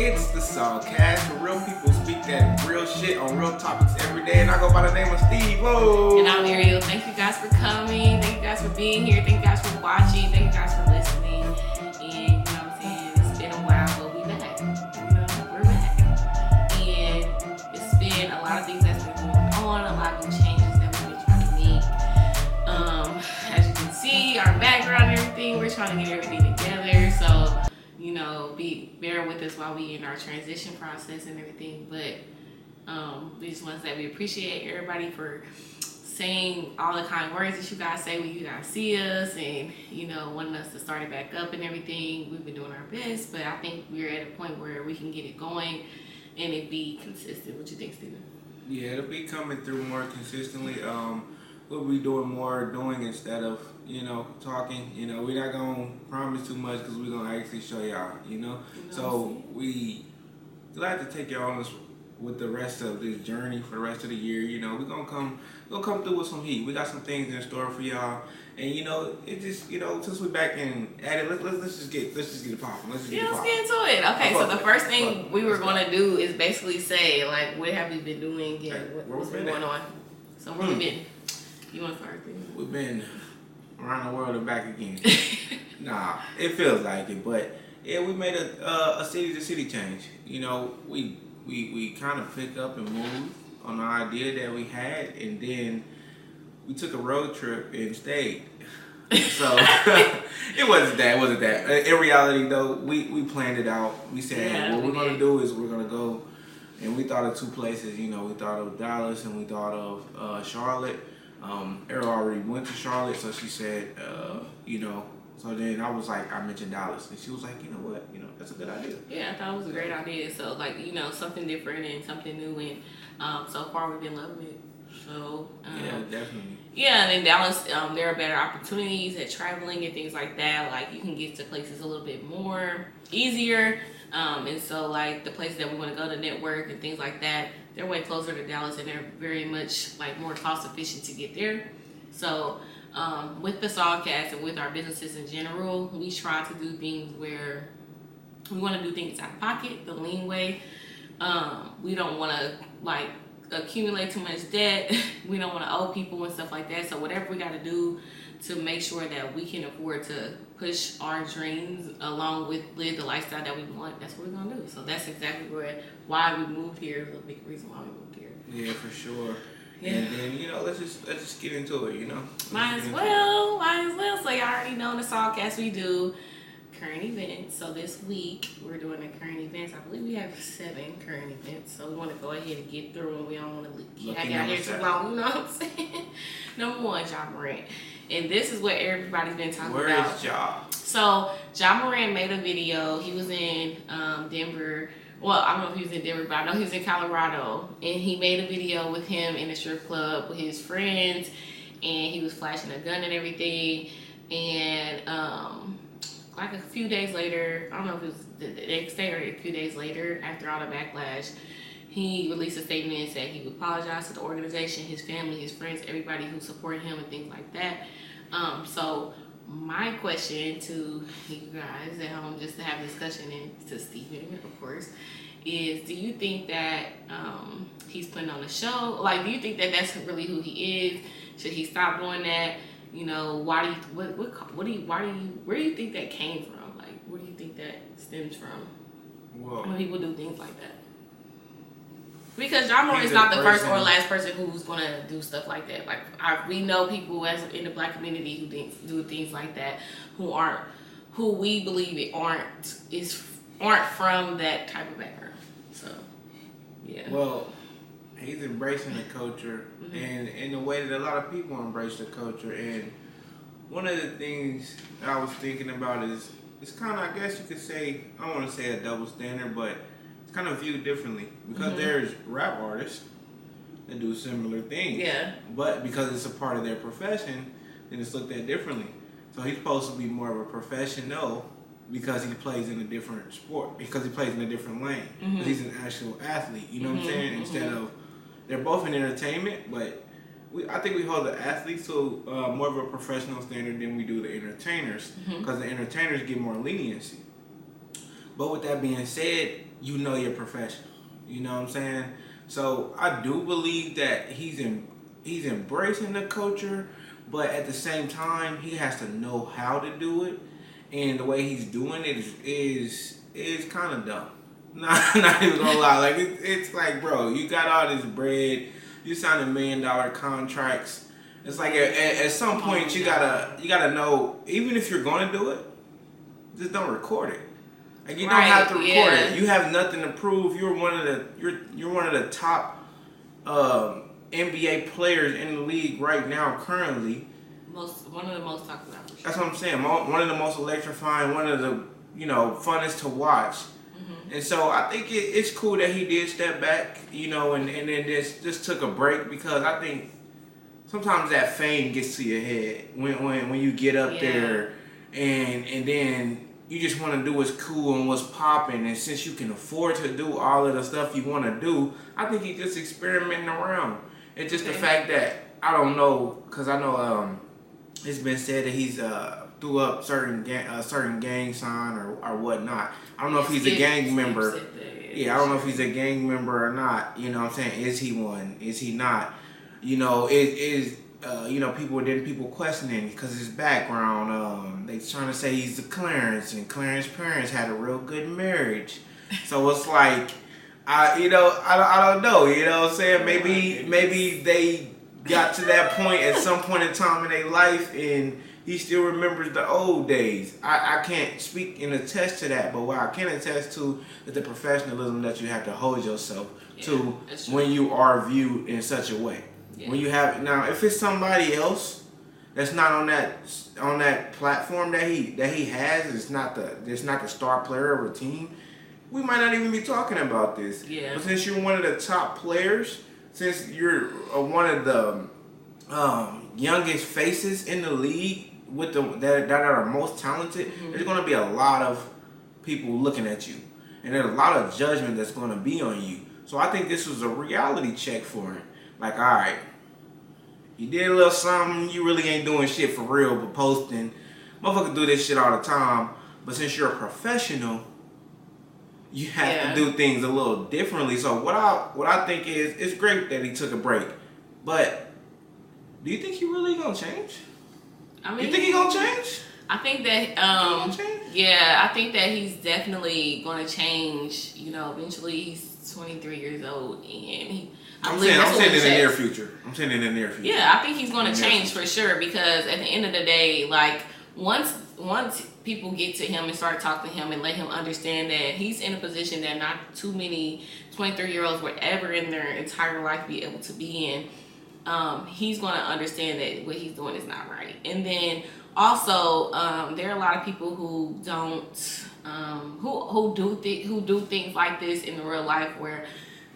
It's the Sawcast where real people speak that real shit on real topics every day. And I go by the name of Steve. Whoa. And I'm Ariel. Thank you guys for coming. Thank you guys for being here. Thank you guys for watching. Thank you guys for listening. And you know what I'm saying? It's been a while, but we back. We're back. And it's been a lot of things that's been going on, a lot of new changes that we've been trying to make. Um, as you can see, our background and everything, we're trying to get everything you know, be bear with us while we in our transition process and everything. But um, we just want to say we appreciate everybody for saying all the kind words that you guys say when you guys see us and you know wanting us to start it back up and everything we've been doing our best but i think we're at a point where we can get it going and it be consistent what you think steven Yeah, it'll be coming through more consistently. Um, we'll be doing more doing instead of you know talking. You know, we're not gonna promise too much because we're gonna actually show y'all. You know, You know so we glad to take y'all on this with the rest of this journey for the rest of the year. You know, we're gonna come we're gonna come through with some heat. We got some things in store for y'all. And you know, it just you know, since we're back in at it, let's, let's, let's just get let's just get it popping. Let's just get yeah it let's get into it okay so the first thing it. we were to do is basically say like what have we been doing and Hey, what, what's we been going at? on so where Hmm. we been you want to start? We've been around the world and back again. nah, it feels like it, but yeah, we made a uh, a city to city change. You know, we we we kind of picked up and moved on the idea that we had, and then we took a road trip and stayed. So it wasn't that. It wasn't that. Uh, In reality, though, we we planned it out. We said Yeah, what we we're gonna do is we're gonna go, and we thought of two places. You know, we thought of Dallas and we thought of uh, Charlotte. Um, Ariel already went to Charlotte, so she said, uh, you know. So then I was like, I mentioned Dallas, and she was like, you know what, you know, that's a good idea. Yeah, I thought it was a great idea. So like you know something different and something new, and um, so far we've been loving it. So um, Yeah, definitely. yeah, and in Dallas, um, there are better opportunities at traveling and things like that. Like you can get to places a little bit more easier, um, and so like the places that we want to go to network and things like that, they're way closer to Dallas, and they're very much like more cost efficient to get there. So um, with the Sawcast and with our businesses in general, we try to do things where we want to do things out of pocket, the lean way. Um, we don't want to like accumulate too much debt. we don't want to owe people and stuff like that. So whatever we got to do to make sure that we can afford to push our dreams along with live the lifestyle that we want, that's what we're gonna do. So that's exactly where why we moved here. The big reason why we moved here. Yeah, for sure. Yeah. And then you know, let's just let's just get into it. You know, Let's Might as it. well, might as well. So y'all already know in the Sawcast we do current events. So this week we're doing the current events. I believe we have seven current events. So we want to go ahead and get through them. We don't want to hang out here too long. You know what I'm saying? Number one, Ja Morant. And this is what everybody's been talking Where about. is Ja? So Ja Morant made a video. He was in um, Denver. Well, I don't know if he was in Denver, but I know he was in Colorado. And he made a video with him in a strip club with his friends, and he was flashing a gun and everything. And um, like a few days later, I don't know if it was the next day or a few days later, after all the backlash, he released a statement and said he would apologize to the organization, his family, his friends, everybody who supported him and things like that. Um, so my question to you guys at home, just to have a discussion, and to Stephen, of course, is: Do you think that um, he's putting on a show? Like, do you think that that's really who he is? Should he stop doing that? You know, why do you? What? What? What do you? Why do you? Where do you think that came from? Like, where do you think that stems from Well, when people do things like that? Because John Moore is not the first or last person who's gonna do stuff like that. Like I, we know people as in the black community who do things like that, who aren't, who we believe it aren't is aren't from that type of background. So, yeah. Well, he's embracing the culture Mhm. and in the way that a lot of people embrace the culture. And one of the things I was thinking about is it's kind of, I guess you could say, I don't want to say a double standard, but kind of viewed differently because Mhm. there's rap artists that do similar things. Yeah. But because it's a part of their profession, then it's looked at differently. So he's supposed to be more of a professional because he plays in a different sport, because he plays in a different lane. Mhm. He's an actual athlete. You know what I'm Mhm, saying? Instead mhm. of they're both in entertainment, but we, I think we hold the athletes to uh, more of a professional standard than we do the entertainers, because the entertainers get more leniency. But with that being said, you know your profession. You know what I'm saying? So I do believe that he's in he's embracing the culture, but at the same time he has to know how to do it, and the way he's doing it is is, is kind of dumb. Not, not even gonna lie, like it, it's like, bro, you got all this bread, you signing million dollar contracts. It's like at, at, at some point you oh, gotta you gotta know, even if you're gonna do it, just don't record it. Like you Right, don't have to record yeah. it. You have nothing to prove. You're one of the you're you're one of the top um, NBA players in the league right now, currently. Most one of the most talked about. That's what I'm saying. One of the most electrifying, one of the you know funnest to watch. Mm-hmm. And so I think it, it's cool that he did step back, you know, and, and then just just took a break because I think sometimes that fame gets to your head when when, when you get up Yeah. there and and then you just want to do what's cool and what's popping and since you can afford to do all of the stuff you want to do i think he's just experimenting around it's just the fact that i don't know because i know um it's been said that he's uh threw up certain gang uh, certain gang sign or, or whatnot i don't know if he's a gang member yeah, I don't know if he's a gang member or not. You know what I'm saying? Is he one? Is he not? You know, is is uh, you know people then people questioning because his background. Um, they trying to say he's the Clarence, and Clarence's parents had a real good marriage. So it's like, I you know I, don't- I don't know. You know what I'm saying? Maybe maybe they got to that point at some point in time in their life and. He still remembers the old days. I, I can't speak and attest to that, but what I can attest to is the professionalism that you have to hold yourself Yeah, to when you are viewed in such a way. Yeah. When you have now, if it's somebody else that's not on that on that platform that he that he has, it's not the it's not the star player of a team. We might not even be talking about this. Yeah. But since you're one of the top players, since you're one of the um, youngest faces in the league with the that, that are most talented, Mm-hmm. there's going to be a lot of people looking at you, and there's a lot of judgment that's going to be on you. So I think this was a reality check for him. Like, all right, you did a little something, you really ain't doing shit for real, but posting. Motherfucker do this shit all the time, but since you're a professional, you have Yeah. to do things a little differently. So what I what I think is it's great that he took a break, but do you think he really gonna change? I mean, You think he gonna change? I think that um change? yeah, I think that he's definitely going to change. You know, eventually he's 23 years old, and he. I'm saying I'm saying in the near future. I'm saying in the near future. Yeah, I think he's going to change for sure because at the end of the day, like once once people get to him and start talking to him and let him understand that he's in a position that not too many 23 year olds would ever in their entire life be able to be in, um, he's going to understand that what he's doing is not right. And then also, um, there are a lot of people who don't um, who who do th- who do things like this in the real life where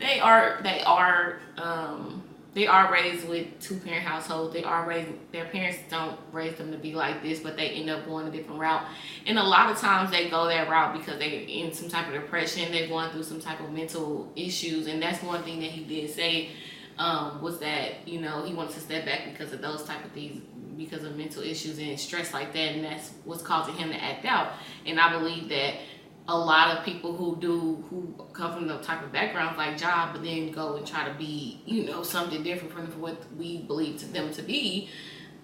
they are they are um, they are raised with two parent households. They are raised their parents don't raise them to be like this, but they end up going a different route. And a lot of times they go that route because they're in some type of depression. They're going through some type of mental issues, and that's one thing that he did say um, was that you know he wanted to step back because of those type of things because of mental issues and stress like that and that's what's causing him to act out and i believe that a lot of people who do who come from the type of backgrounds like job but then go and try to be you know something different from what we believe to them to be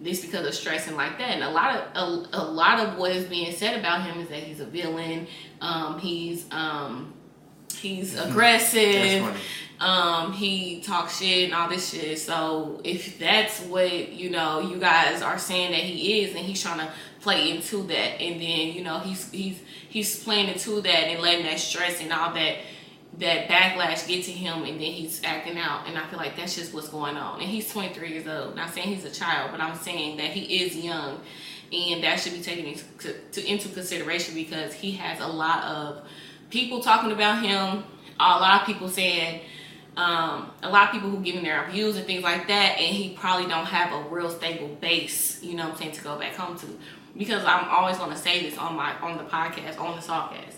this because of stress and like that. And a lot of a, a lot of what is being said about him is that he's a villain. Um he's um he's aggressive. um he talks shit and all this shit. So if that's what you know you guys are saying that he is and he's trying to play into that. And then you know he's he's he's playing into that and letting that stress and all that that backlash get to him. And then he's acting out. And i feel like that's just what's going on. And he's 23 years old. Not saying he's a child but i'm saying that he is young. And that should be taken into, to, into consideration because he has a lot of people talking about him. A lot of people saying um, a lot of people who giving their views and things like that, and he probably don't have a real stable base, you know I'm saying, to go back home to. Because I'm always gonna say this on my on the podcast, on the Sawcast.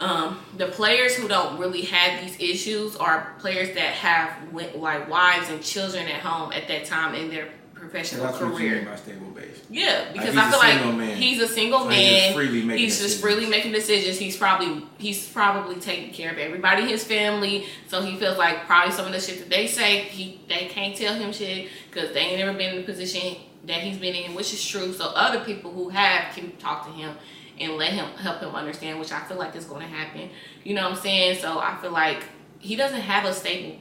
Um, the players who don't really have these issues are players that have like wives and children at home at that time, in they're professional That's what you career. mean by base. Yeah, because he's I feel like man. he's a single So man. he's just freely making he's just decisions. freely making decisions. He's probably he's probably taking care of everybody, his family. So he feels like probably some of the shit that they say, he they can't tell him shit because they ain't never been in the position that he's been in, which is true. So other people who have can talk to him and let him help him understand, which I feel like is going to happen. You know what I'm saying? So I feel like he doesn't have a stable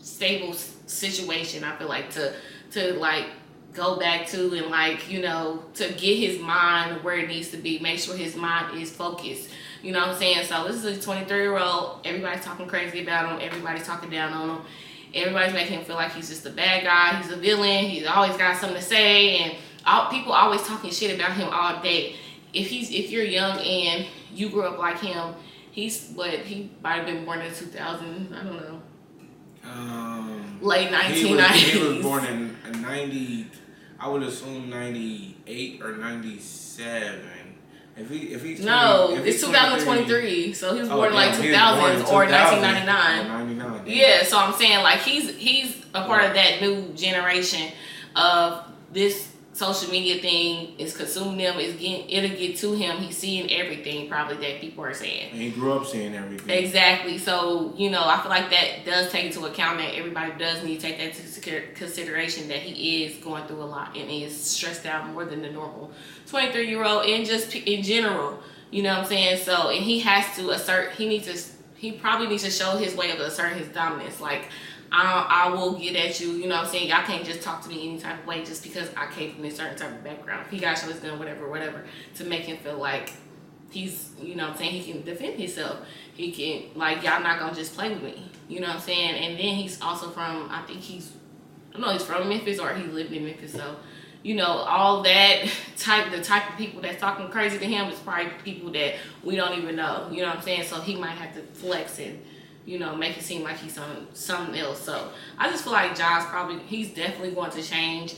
stable situation. I feel like to to like go back to and like you know to get his mind where it needs to be. Make sure his mind is focused. You know what I'm saying? So this is a 23 year old. Everybody's talking crazy about him. Everybody's talking down on him. Everybody's making him feel like he's just a bad guy. He's a villain. He's always got something to say, and all, people always talking shit about him all day. If he's if you're young and you grew up like him, he's what he might have been born in 2000. I don't know, Um, late he was, 1990s. he was born in in 90, I would assume 98 or 97. If he, if he's 20, No, if it's he's 23 2023. So he was Oh, born in like damn, he was born in 2000s or 2000 1999. or Yeah, so I'm saying like he's he's a part of that new generation of this social media thing is consuming them. Is getting it'll get to him. He's seeing everything probably that people are saying. And he grew up seeing everything. Exactly. So you know, I feel like that does take into account that everybody does need to take that into consideration that he is going through a lot and is stressed out more than the normal 23 year old and just in general. You know what I'm saying? So and he has to assert. He needs to. He probably needs to show his way of asserting his dominance. Like. I, I will get at you, you know what I'm saying? Y'all can't just talk to me any type of way just because I came from a certain type of background. He got show his gun, whatever, whatever, to make him feel like he's you know what I'm saying he can defend himself. He can like y'all not gonna just play with me. You know what I'm saying? And then he's also from I think he's I don't know he's from Memphis or he lived in Memphis. So you know all that type the type of people that's talking crazy to him is probably people that we don't even know. You know what I'm saying? So he might have to flex and you know make it seem like he's some something else. So I just feel like John's probably he's definitely going to change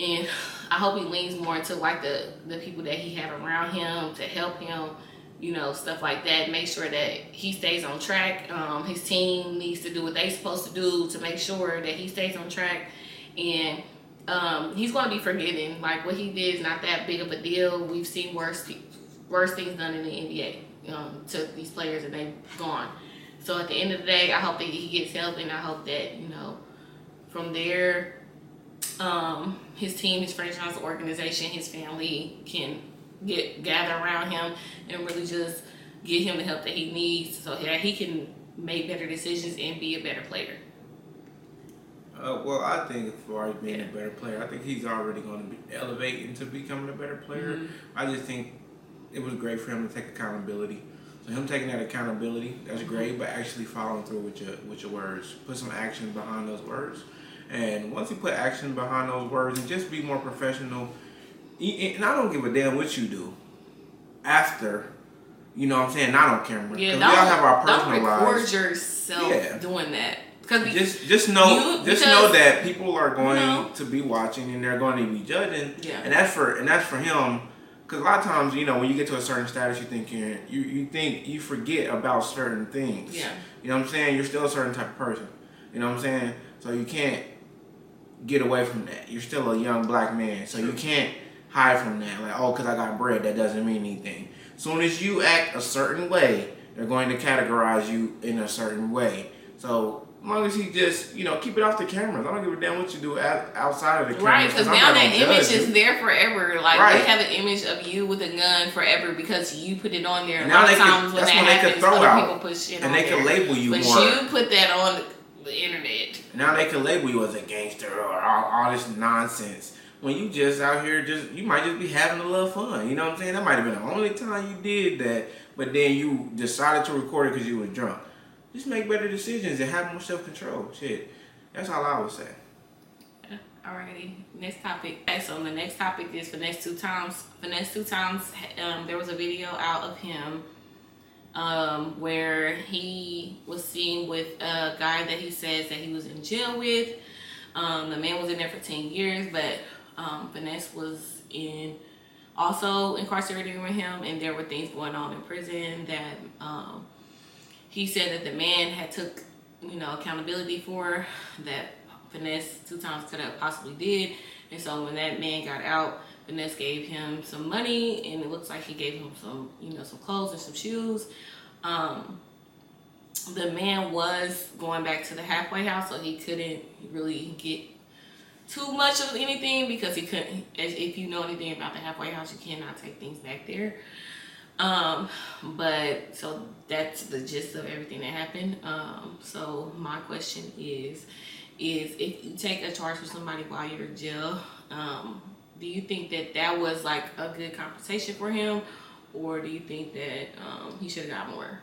and I hope he leans more into like the the people that he have around him to help him, you know, stuff like that. Make sure that he stays on track. Um, his team needs to do what they're supposed to do to make sure that he stays on track, and um, he's going to be forgiven. Like what he did is not that big of a deal. We've seen worse worse things done in the NBA um, to these players, and they've gone. So at the end of the day, I hope that he gets help, and I hope that you know, from there um, his team, his franchise organization, his family can get gather around him and really just get him the help that he needs so that he can make better decisions and be a better player. Uh, well, I think as far as being a better player, I think he's already going to be elevate into becoming a better player. Mhm. I just think it was great for him to take accountability. So him taking that accountability, that's great. But actually following through with your with your words, put some action behind those words. And once you put action behind those words, and just be more professional. And I don't give a damn what you do after. You know what I'm saying? Not on camera. Yeah, 'Cause we all have our personal don't record lives. yourself Yeah. doing that. Because Just just know You- just know that people are going know. to be watching and they're going to be judging. Yeah. And that's for and that's for him. Because a lot of times, you know, when you get to a certain status, you think you you think you forget about certain things. Yeah. You know what I'm saying? You're still a certain type of person. You know what I'm saying? So you can't get away from that. You're still a young black man, so you can't hide from that. Like, oh, because I got bread, that doesn't mean anything. Soon as you act a certain way, they're going to categorize you in a certain way. So as long as he just, you know, keep it off the cameras. I don't give a damn what you do out, outside of the cameras. Right, because now that image judge is you. there forever. Like Right. they have an image of you with a gun forever because you put it on there. And now they could- when that's that when they could throw out. people and they there. can label you but more. you put that on the internet. Now they can label you as a gangster or all, all this nonsense. When you just out here, just you might just be having a little fun. You know what I'm saying? That might have been the only time you did that, but then you decided to record it because you were drunk. Just make better decisions and have more self control. Shit, that's all I would say. Alrighty, next topic. Okay, so the next topic is Finesse2Tymes. Finesse two times. Um, there was a video out of him, um, where he was seen with a guy that he says that he was in jail with. Um, the man was in there for ten years, but um, finesse was in also incarcerated with him, and there were things going on in prison that um, he said that the man had took you know accountability for that Finesse two times could have possibly did. And so when that man got out, Finesse gave him some money, and it looks like he gave him some, you know, some clothes and some shoes. Um, the man was going back to the halfway house, so he couldn't really get too much of anything because he couldn't. If you know anything about the halfway house, you cannot take things back there. Um, but so that's the gist of everything that happened. Um, so my question is, is if you take a charge for somebody while you're in jail, um, do you think that that was like a good compensation for him, or do you think that um, he should have got more?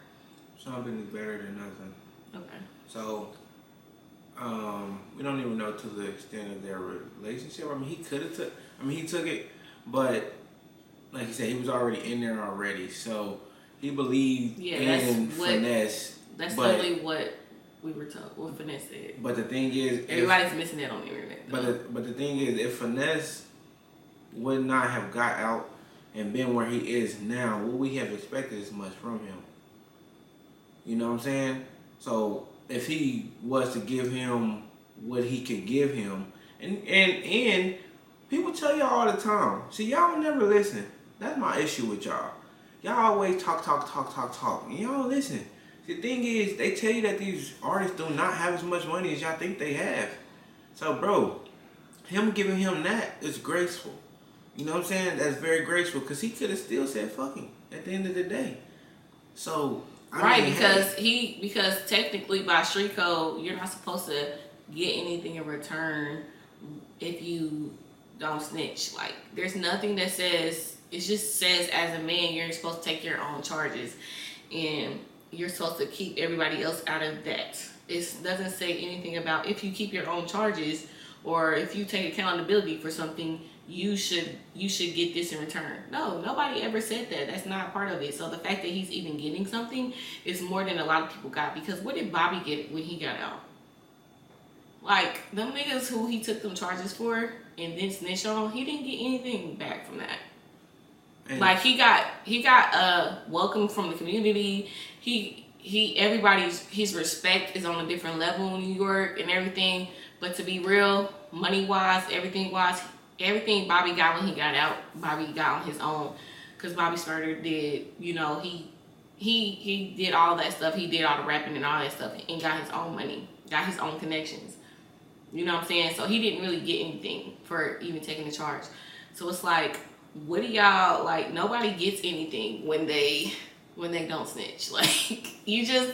Something is better than nothing. Okay. So, um, we don't even know to the extent of their relationship. I mean, he could have took. I mean, he took it, but like you said, he was already in there already. So he believed Yeah, in that's what- finesse. That's But- totally what we were told. What finesse said. But the thing is, if, Everybody's missing that on the internet. but the, but the thing is, if finesse would not have got out and been where he is now, would we have expected as much from him? You know what I'm saying? So if he was to give him what he could give him, and and and people tell y'all all the time, see y'all never listen. That's my issue with y'all. Y'all always talk, talk, talk, talk, talk, and y'all listen. The thing is, they tell you that these artists do not have as much money as y'all think they have. So, bro, him giving him that is graceful. You know what I'm saying? That's very graceful because he could have still said fucking at the end of the day. So, I right, because he because technically by street code you're not supposed to get anything in return if you don't snitch. Like there's nothing that says it just says as a man you're supposed to take your own charges and you're supposed to keep everybody else out of that. It doesn't say anything about if you keep your own charges or if you take accountability for something you should you should get this in return. No, nobody ever said that. That's not part of it. So the fact that he's even getting something is more than a lot of people got because what did Bobby get when he got out? Like them niggas who he took them charges for and then snitched on, he didn't get anything back from that. And- Like he got he got a welcome from the community. He he everybody's his respect is on a different level in New York and everything. But to be real, money wise, everything wise, everything Bobby got when he got out, Bobby got on his own. Cause Bobby Shmurda did, you know, he he he did all that stuff. He did all the rapping and all that stuff and got his own money, got his own connections. You know what I'm saying? So he didn't really get anything for even taking the charge. So it's like, what do y'all like? Nobody gets anything when they when they don't snitch. Like you just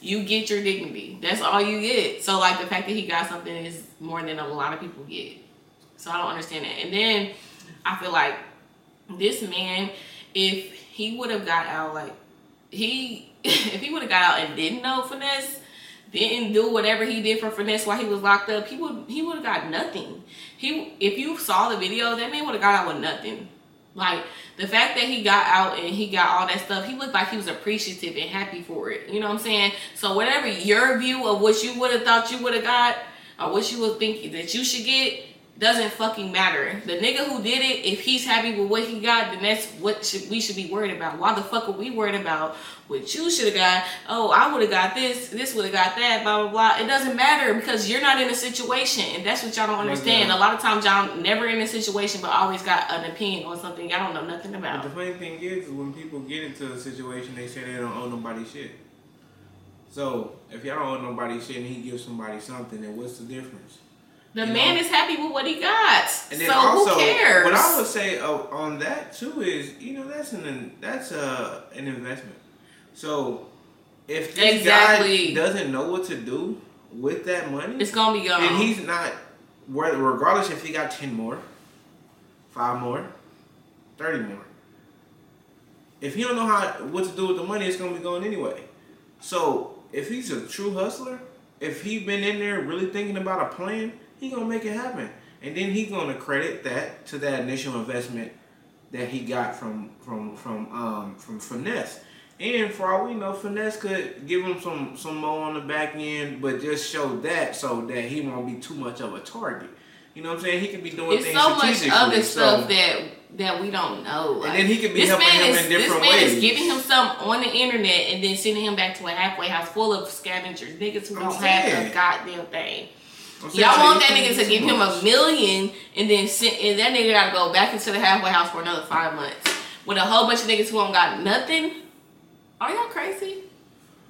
you get your dignity. That's all you get. So like the fact that he got something is more than a lot of people get. So I don't understand that. And then I feel like this man, if he would have got out, like he, if he would have got out and didn't know finesse, didn't do whatever he did for finesse while he was locked up, he would he would have got nothing. He, if you saw the video, that man would have got out with nothing. Like the fact that he got out and he got all that stuff, he looked like he was appreciative and happy for it. You know what I'm saying? So whatever your view of what you would have thought you would have got or what you would think that you should get doesn't fucking matter. The nigga who did it, if he's happy with what he got, then that's what should, we should be worried about. Why the fuck are we worried about what you should have got? Oh, I would have got this, this would have got that, blah blah blah. It doesn't matter because you're not in a situation, and that's what y'all don't understand. A lot of times y'all never in a situation, but always got an opinion on something y'all don't know nothing about. But the funny thing is, is when people get into a situation, they say they don't owe nobody shit. So if y'all don't owe nobody shit and he gives somebody something, then what's the difference? The You man know? is happy with what he got, And then so also, who cares? what I would say uh, on that too is, you know, that's an that's a an investment. So if this Exactly. guy doesn't know what to do with that money, it's gonna be gone. and he's not, regardless if he got ten more, five more, thirty more. If he don't know how what to do with the money, it's gonna be going anyway. So if he's a true hustler, if he's been in there really thinking about a plan, he gonna make it happen, and then he gonna credit that to that initial investment that he got from from from um from finesse. And for all we know, finesse could give him some some more on the back end, but just show that so that he won't be too much of a target. You know what I'm saying? He could be doing It's things so much other so- stuff that that we don't know. Like, then he could be helping him is, in different This man ways. is giving him something on the internet and then sending him back to a halfway house full of scavengers, niggas who I'm don't have a goddamn thing. Y'all want that nigga to give him a million and then send, and that nigga gotta go back into the halfway house for another five months with a whole bunch of niggas who don't got nothing. Are y'all crazy?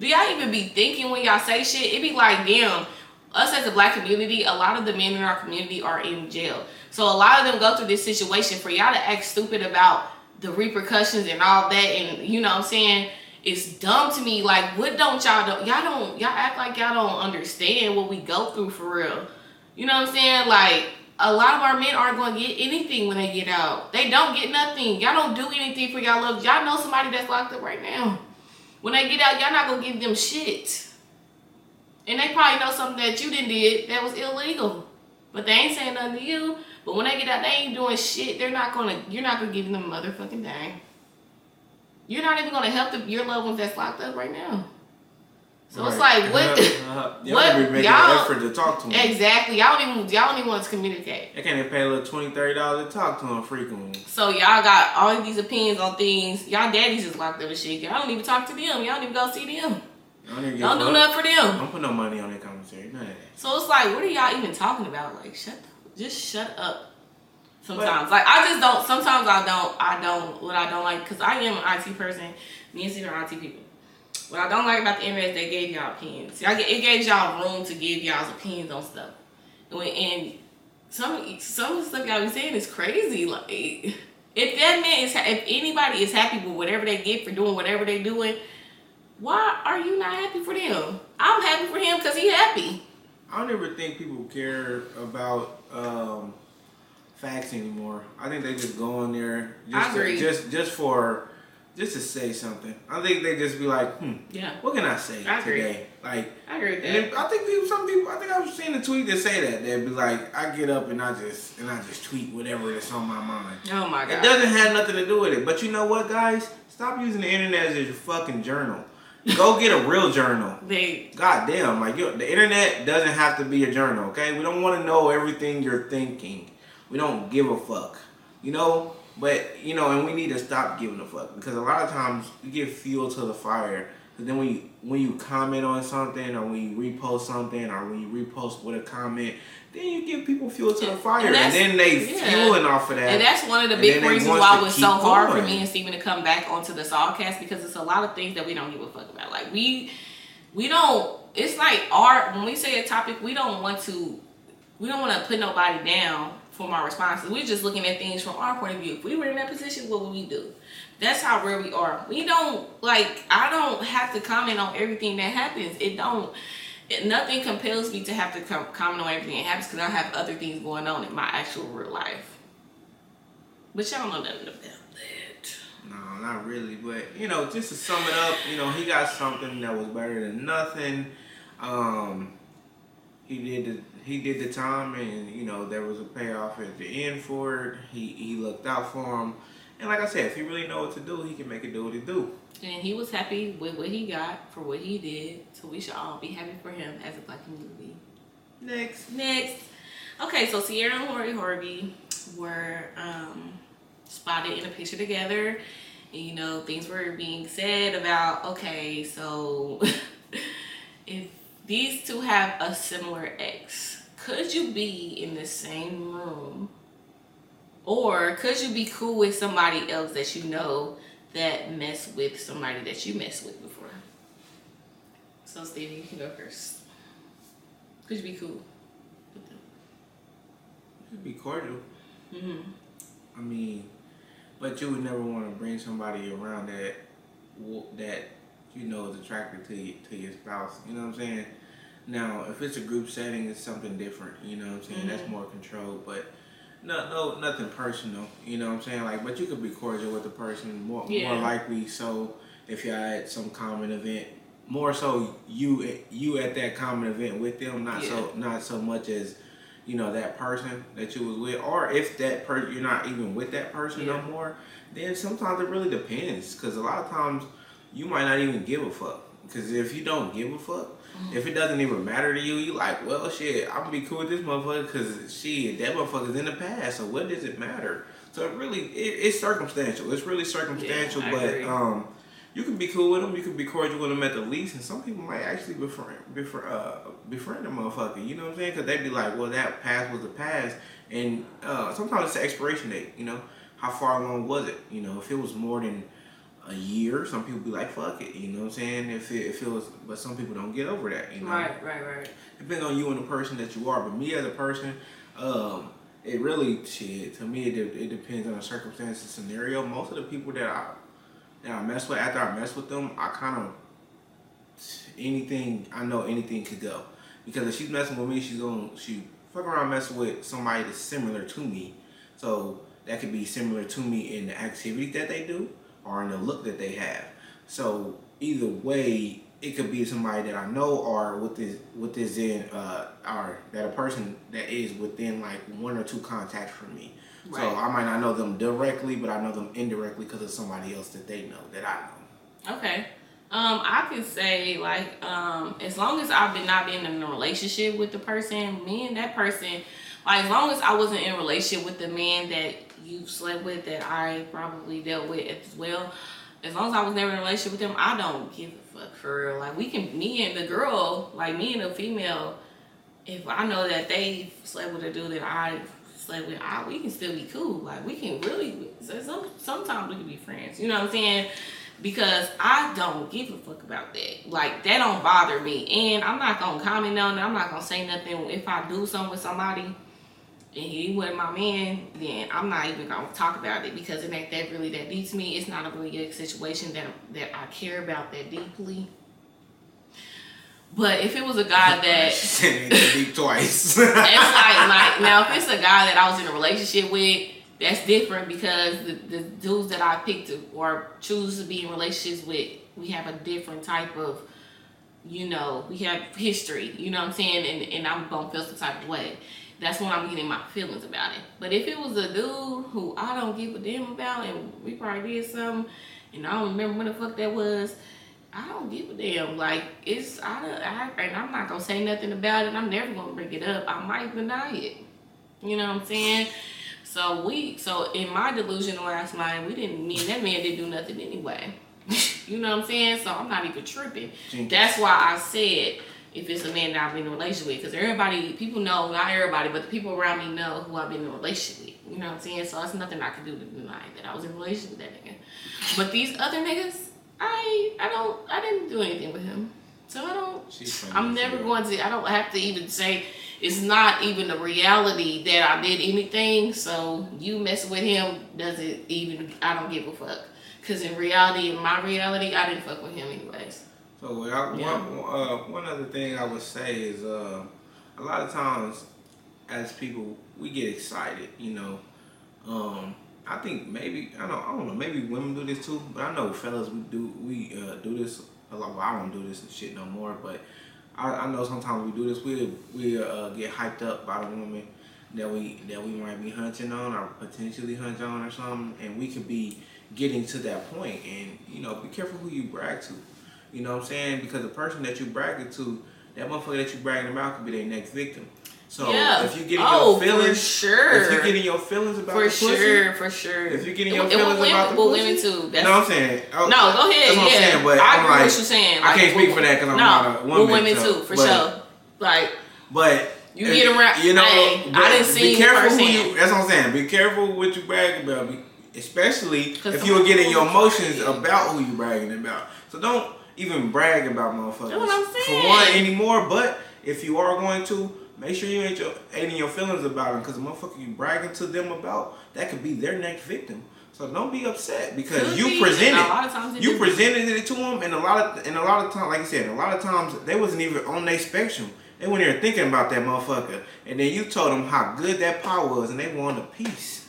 Do y'all even be thinking when y'all say shit? It be like, damn, us as a black community, a lot of the men in our community are in jail. So a lot of them go through this situation for y'all to act stupid about the repercussions and all that and you know what I'm saying? It's dumb to me. Like, what don't y'all don't Y'all don't y'all act like y'all don't understand what we go through for real. You know what I'm saying? Like a lot of our men aren't going to get anything when they get out. They don't get nothing. Y'all don't do anything for y'all love. Y'all know somebody that's locked up right now. When they get out, y'all not to give them shit. And they probably know something that you didn't did that was illegal. But they ain't saying nothing to you. But when they get out, they ain't doing shit. They're not gonna. You're not gonna give them a motherfucking thing. You're not even gonna help the, your loved ones that's locked up right now. So right. it's like what? Uh, y'all what y'all, an effort to talk to them. Exactly. Y'all don't even y'all don't even want to communicate. They can't even pay a little 20 dollars to talk to them frequently. So y'all got all these opinions on things. Y'all daddies is locked up and shit. Y'all don't even talk to them. Y'all don't even go see them. Don't, don't do nothing for them. Don't put no money on that commissary. None of that. So it's like, what are y'all even talking about? Like, shut the, just shut up. Sometimes, but, like I just don't. Sometimes I don't. I don't. What I don't like, because I am an IT person. Me and Steve are IT people. What I don't like about the internet they gave y'all opinions. Y'all, it gave y'all room to give y'all's opinions on stuff. And some some of the stuff y'all be saying is crazy. Like if that man is, if anybody is happy with whatever they get for doing whatever they doing, why are you not happy for them? I'm happy for him because he happy. I don't ever think people care about um, facts anymore. I think they just go in there just to, just just for just to say something. I think they just be like, hmm, yeah, what can I say I today? Like, I agree with that. I think people, some people, I think I've seen a tweet that say that. They'd be like, I get up and I just and I just tweet whatever that's on my mind. Oh my god, it doesn't have nothing to do with it. But you know what, guys? Stop using the internet as your fucking journal. Go get a real journal. They God damn, like the internet doesn't have to be a journal, okay? We don't want to know everything you're thinking. We don't give a fuck. You know? But you know, and we need to stop giving a fuck because a lot of times we give fuel to the fire. But then when you when you comment on something or when you repost something or when you repost with a comment, then you give people fuel to the fire, and, and then they yeah. fueling off of that. And that's one of the big reasons why it was so hard going. for me and Steven to come back onto the Sawcast because it's a lot of things that we don't give a fuck about. Like we we don't. It's like art. When we say a topic, we don't want to. We don't want to put nobody down for my responses. We're just looking at things from our point of view. If we were in that position, what would we do? That's how real we are. We don't like. I don't have to comment on everything that happens. It don't. It, nothing compels me to have to com- comment on everything that happens because I have other things going on in my actual real life. But y'all know nothing about that. No, not really. But you know, just to sum it up, you know, he got something that was better than nothing. Um, he did the he did the time, and you know there was a payoff at the end for it. He he looked out for him, and like I said, if he really know what to do, he can make it do what he do. And he was happy with what he got for what he did, so we should all be happy for him as a black community. Next, next. Okay, so Ciara and Lori Harvey were um, spotted in a picture together. And, you know, things were being said about, okay, so if these two have a similar ex, could you be in the same room or could you be cool with somebody else that you know that mess with somebody that you messed with before? So Stevie, you can go first. Could you be cool with them? Could be cordial. Mm-hmm. I mean, but you would never want to bring somebody around that that you know is attracted to you, to your spouse. You know what I'm saying? Now, if it's a group setting, it's something different. You know what I'm saying? Mm-hmm. That's more controlled, but no, no, nothing personal. You know what I'm saying? Like, but you could be cordial with the person. More, yeah. more likely, so if you're at some common event, more so you you at that common event with them, not yeah. so not so much as you know that person that you was with, or if that person you're not even with that person yeah. no more. Then sometimes it really depends, because a lot of times you might not even give a fuck. Because if you don't give a fuck, if it doesn't even matter to you, you like, well, shit, I'm gonna be cool with this motherfucker because she, that motherfucker's in the past. So what does it matter? So it really, it, it's circumstantial. It's really circumstantial. Yeah, but um, you can be cool with them, you can be cordial with them at the least, and some people might actually befriend, befriend, uh, befriend a motherfucker. You know what I'm saying? Because they'd be like, well, that past was the past, and uh, sometimes it's the expiration date. You know, how far along was it? You know, if it was more than a year, some people be like, fuck it. You know what I'm saying? If it, it was, but some people don't get over that. You know? Right, right, right. Depending on you and the person that you are, but me as a person, um, it really shit to me. It, it depends on the circumstance and scenario. Most of the people that I that I mess with after I mess with them, I kind of anything I know anything could go because if she's messing with me, she's gonna she fuck around messing with somebody that's similar to me. So that could be similar to me in the activity that they do or in the look that they have. So either way, it could be somebody that I know or with this with this in uh or that a person that is within like one or two contacts from me. So I might not know them directly, but I know them indirectly because of somebody else that they know that I know. Okay. Um, I could say like, um, as long as I've been not been in a relationship with the person, me and that person, like as long as I wasn't in a relationship with the man that you slept with that I probably dealt with as well, as long as I was never in a relationship with them, I don't give a fuck for real. Like we can me and the girl, like me and the female, if I know that they slept with a dude that I slept with, I, we can still be cool. Like we can really, some, sometimes we can be friends. You know what I'm saying? Because I don't give a fuck about that. Like that don't bother me, and I'm not gonna comment on it. I'm not gonna say nothing if I do something with somebody. And he wasn't my man, then I'm not even gonna talk about it because it ain't that really that deep to me. It's not a really good situation that that I care about that deeply. But if it was a guy that deep twice. it's like, like now if it's a guy that I was in a relationship with, that's different because the, the dudes that I picked or choose to be in relationships with, we have a different type of, you know, we have history. You know what I'm saying? And and I'm gonna feel some type of way. That's when I'm getting my feelings about it. But if it was a dude who I don't give a damn about, and we probably did something, and I don't remember when the fuck that was. I don't give a damn. Like it's I, I and I'm not gonna say nothing about it. I'm never gonna bring it up. I might deny it. You know what I'm saying? So we so in my delusional ass mind, we didn't mean that man didn't do nothing anyway. you know what I'm saying? So I'm not even tripping. That's why I said if it's a man that I've been in a relationship with, because everybody, people know, not everybody, but the people around me know who I've been in a relationship with. You know what I'm saying? So it's nothing I can do to deny that I was in a relationship with that nigga. But these other niggas, I I don't I didn't do anything with him. So I don't I'm never going to I don't have to even say it's not even a reality that I did anything. So you messing with him doesn't even I don't give a fuck. Cause in reality, in my reality, I didn't fuck with him anyways. So I, Yeah. one, uh, one other thing I would say is uh, a lot of times as people we get excited, you know. Um, I think maybe I don't I don't know maybe women do this too, but I know fellas we do we uh, do this a lot. Well, I don't do this and shit no more, but I, I know sometimes we do this. We we uh, get hyped up by the woman that we that we might be hunting on or potentially hunch on or something, and we could be getting to that point. And you know, be careful who you brag to. You know what I'm saying? Because the person that you bragging to, that motherfucker that you bragging about could be their next victim. So yeah. if you getting oh, your feelings, for sure. if you getting your feelings about for the pussy, sure, for sure. if you're getting your it feelings will women, about the pussy, women too. That's, no, I'm saying. oh, no, go ahead. That's what yeah, I'm saying, but I I'm agree like, what you're saying. I can't speak for that 'cause I'm no, not a woman, women so- too, for but- sure. Like But You if- get around- You know, hey, I didn't see be careful who you. That's what I'm saying. Be careful what you brag about, especially if you're getting your emotions about who you bragging about. So don't even brag about motherfuckers That's what I'm for one anymore. But if you are going to, make sure you ain't your ain't in your feelings about them because the motherfucker you bragging to them about that could be their next victim. So don't be upset because Could you be, presented a lot of times it you presented it to them, and a lot of and a lot of times, like you said, a lot of times they wasn't even on their spectrum. They weren't even thinking about that motherfucker, and then you told them how good that power was, and they wanted a piece.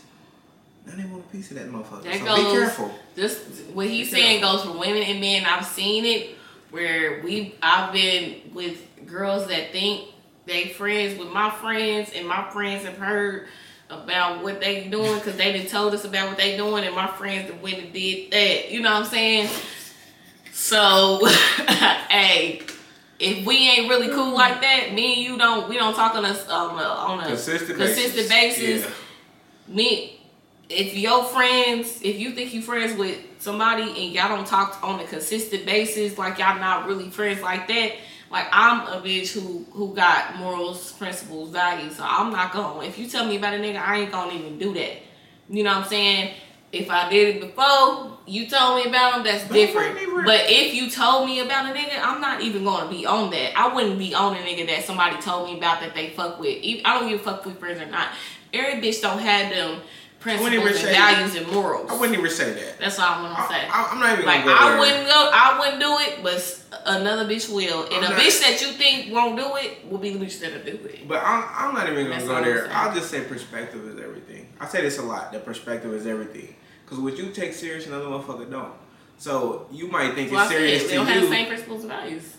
Now they want a piece of that motherfucker. That so goes- be careful. This what he's saying goes for women and men. I've seen it where we I've been with girls that think they friends with my friends, and my friends have heard about what they doing because they done told us about what they doing, and my friends went and did that. You know what I'm saying? So, hey. If we ain't really cool like that, me and you don't we don't talk on a um, on a Consistent, consistent basis. Yeah. me if your friends, if you think you friends with somebody and y'all don't talk on a consistent basis, like y'all not really friends like that. Like I'm a bitch who who got morals, principles, values. So I'm not going. If you tell me about a nigga, I ain't gonna even do that. You know what I'm saying? If I did it before, you told me about him, that's different. But if you told me about a nigga, I'm not even gonna be on that. I wouldn't be on a nigga that somebody told me about that they fuck with. I don't give a fuck with friends or not. Every bitch don't have them principles and values and morals. I wouldn't even say that. That's all I'm gonna say. I, am not even like go I there. wouldn't go. I wouldn't do it, but another bitch will. And I'm a not, bitch that you think won't do it will be the bitch that'll do it. But I'm, I'm not even gonna That's go there. I'll just say perspective is everything. I say this a lot. That perspective is everything. Because what you take serious, another motherfucker don't. So you might think well, it's serious to you. They don't have the same principles and values.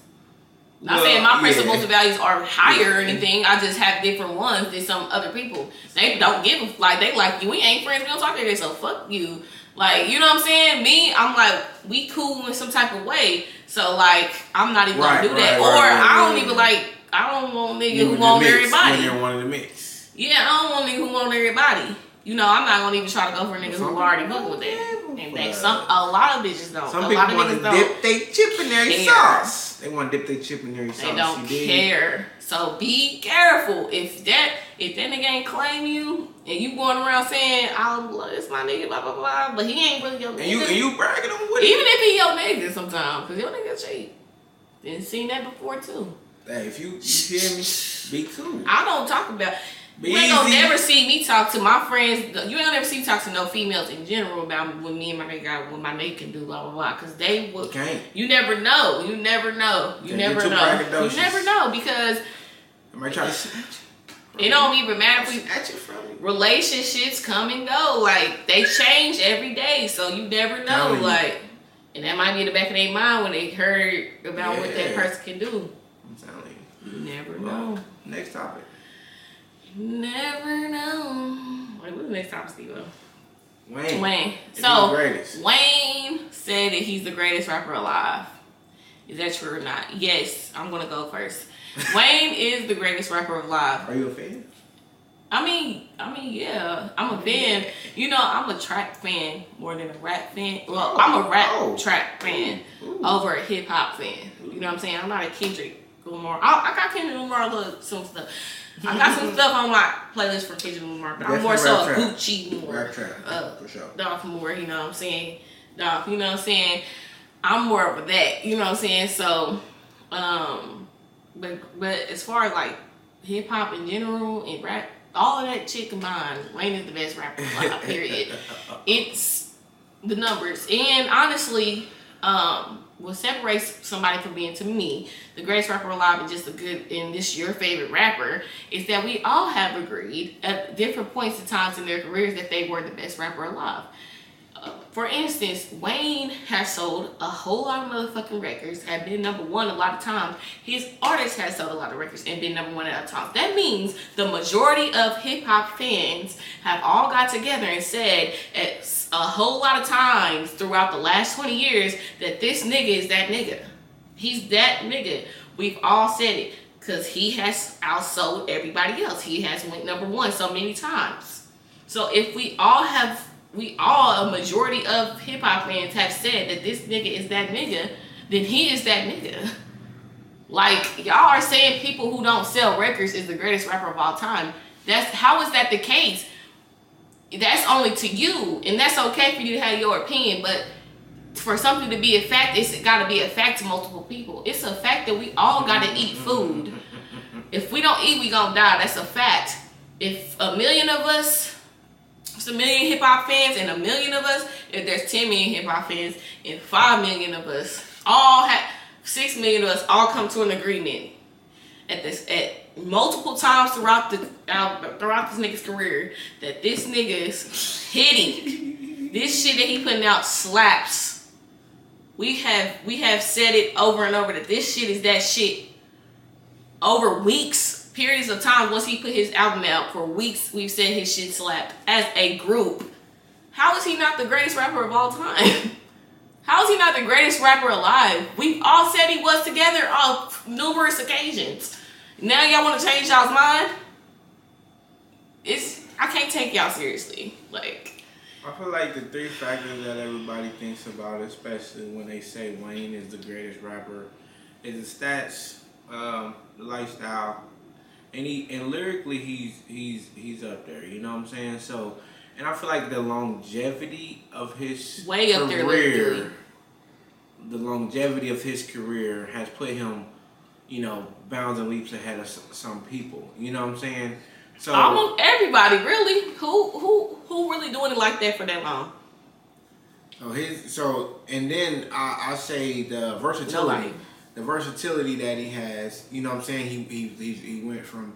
Not well, saying my principles yeah. and values are higher or anything. I just have different ones than some other people. They don't give a like they like you. We ain't friends. We don't talk to each other. So fuck you. Like you know what I'm saying? Me, I'm like we cool in some type of way. So like I'm not even right, gonna do right, that. Right, or I don't even like I don't want nigga who want everybody. You're one of the mix. Yeah, I don't want nigga who want everybody. You know, I'm not gonna even try to go for niggas who already fuck with that. And they, some a lot of bitches don't. Some a people want to dip they chip in their sauce. They want to dip their chip in their sauce. They don't care. So be careful. If that if that nigga ain't claim you and you going around saying I'm it's my nigga blah blah blah, but he ain't really your nigga. And you and you bragging on with Even if he your nigga sometimes, cause your nigga cheat. Been seen that before too. Hey, if you you hear me, be cool. I don't talk about you ain't gonna never see me talk to my friends. You ain't gonna never see me talk to no females in general about what me and my nigga, what my nigga can do, blah blah blah. Because they will. Okay. You never know. You never know. You never know. You never know because. Am I might try to. It don't even matter if we relationships come and go. Like they change every day, so you never know. Like, and that might be in the back of their mind when they heard about yeah. what that person can do. I'm telling you. You never well, know. Next topic. Never know. Wait, what's the next topic, Steve? Wayne. Wayne. So Wayne said that he's the greatest rapper alive. Is that true or not? Yes, I'm gonna go first. Wayne is the greatest rapper alive. Are you a fan? I mean, I mean, yeah, I'm a fan. You know, I'm a track fan more than a rap fan. Well, oh, I'm a rap oh. track fan Ooh. Ooh. over a hip hop fan. You know what I'm saying? I'm not a Kendrick Lamar. I, I got Kendrick Lamar look some stuff. I got some stuff on my playlist for Kendrick Lamar, but I'm more so a Gucci more. Rap uh, for sure. Dolph more, you know what I'm saying? Dolph, you know what I'm saying? I'm more of that, you know what I'm saying? So, um, but but as far as like hip hop in general and rap, all of that shit combined, Wayne is the best rapper alive. Period. it's the numbers, and honestly, um, what separates somebody from being to me the greatest rapper alive and just a good and this your favorite rapper is that we all have agreed at different points in times in their careers that they were the best rapper alive for instance, Wayne has sold a whole lot of motherfucking records, have been number one a lot of times. His artist has sold a lot of records and been number one at a time. That means the majority of hip hop fans have all got together and said a whole lot of times throughout the last 20 years that this nigga is that nigga. He's that nigga. We've all said it because he has outsold everybody else. He has went number one so many times. So if we all have we all, a majority of hip hop fans have said that this nigga is that nigga, then he is that nigga. Like y'all are saying people who don't sell records is the greatest rapper of all time. That's how is that the case? That's only to you, and that's okay for you to have your opinion, but for something to be a fact, it's got to be a fact to multiple people. It's a fact that we all got to eat food. If we don't eat, we gonna die. That's a fact. If a million of us it's a million hip hop fans and a million of us, if there's 10 million hip hop fans and 5 million of us, all have 6 million of us all come to an agreement at this at multiple times throughout the uh, throughout this nigga's career that this nigga is hitting this shit that he putting out slaps. We have we have said it over and over that this shit is that shit over weeks periods of time once he put his album out for weeks we've said his shit slapped as a group. How is he not the greatest rapper of all time? How is he not the greatest rapper alive? We've all said he was together on numerous occasions. Now y'all want to change y'all's mind? It's i can't take y'all seriously like. I feel like the three factors that everybody thinks about, especially when they say Wayne is the greatest rapper, is the stats, um, lifestyle, and he and lyrically he's he's he's up there. You know what I'm saying? So, and I feel like the longevity of his Way up there lyrically. the longevity of his career has put him, you know, bounds and leaps ahead of some people. You know what I'm saying? So Almost everybody, really. Who who who really doing it like that for that long? So his so and then I, I say the versatility, Nobody. The versatility that he has. You know what I'm saying? He he he, he went from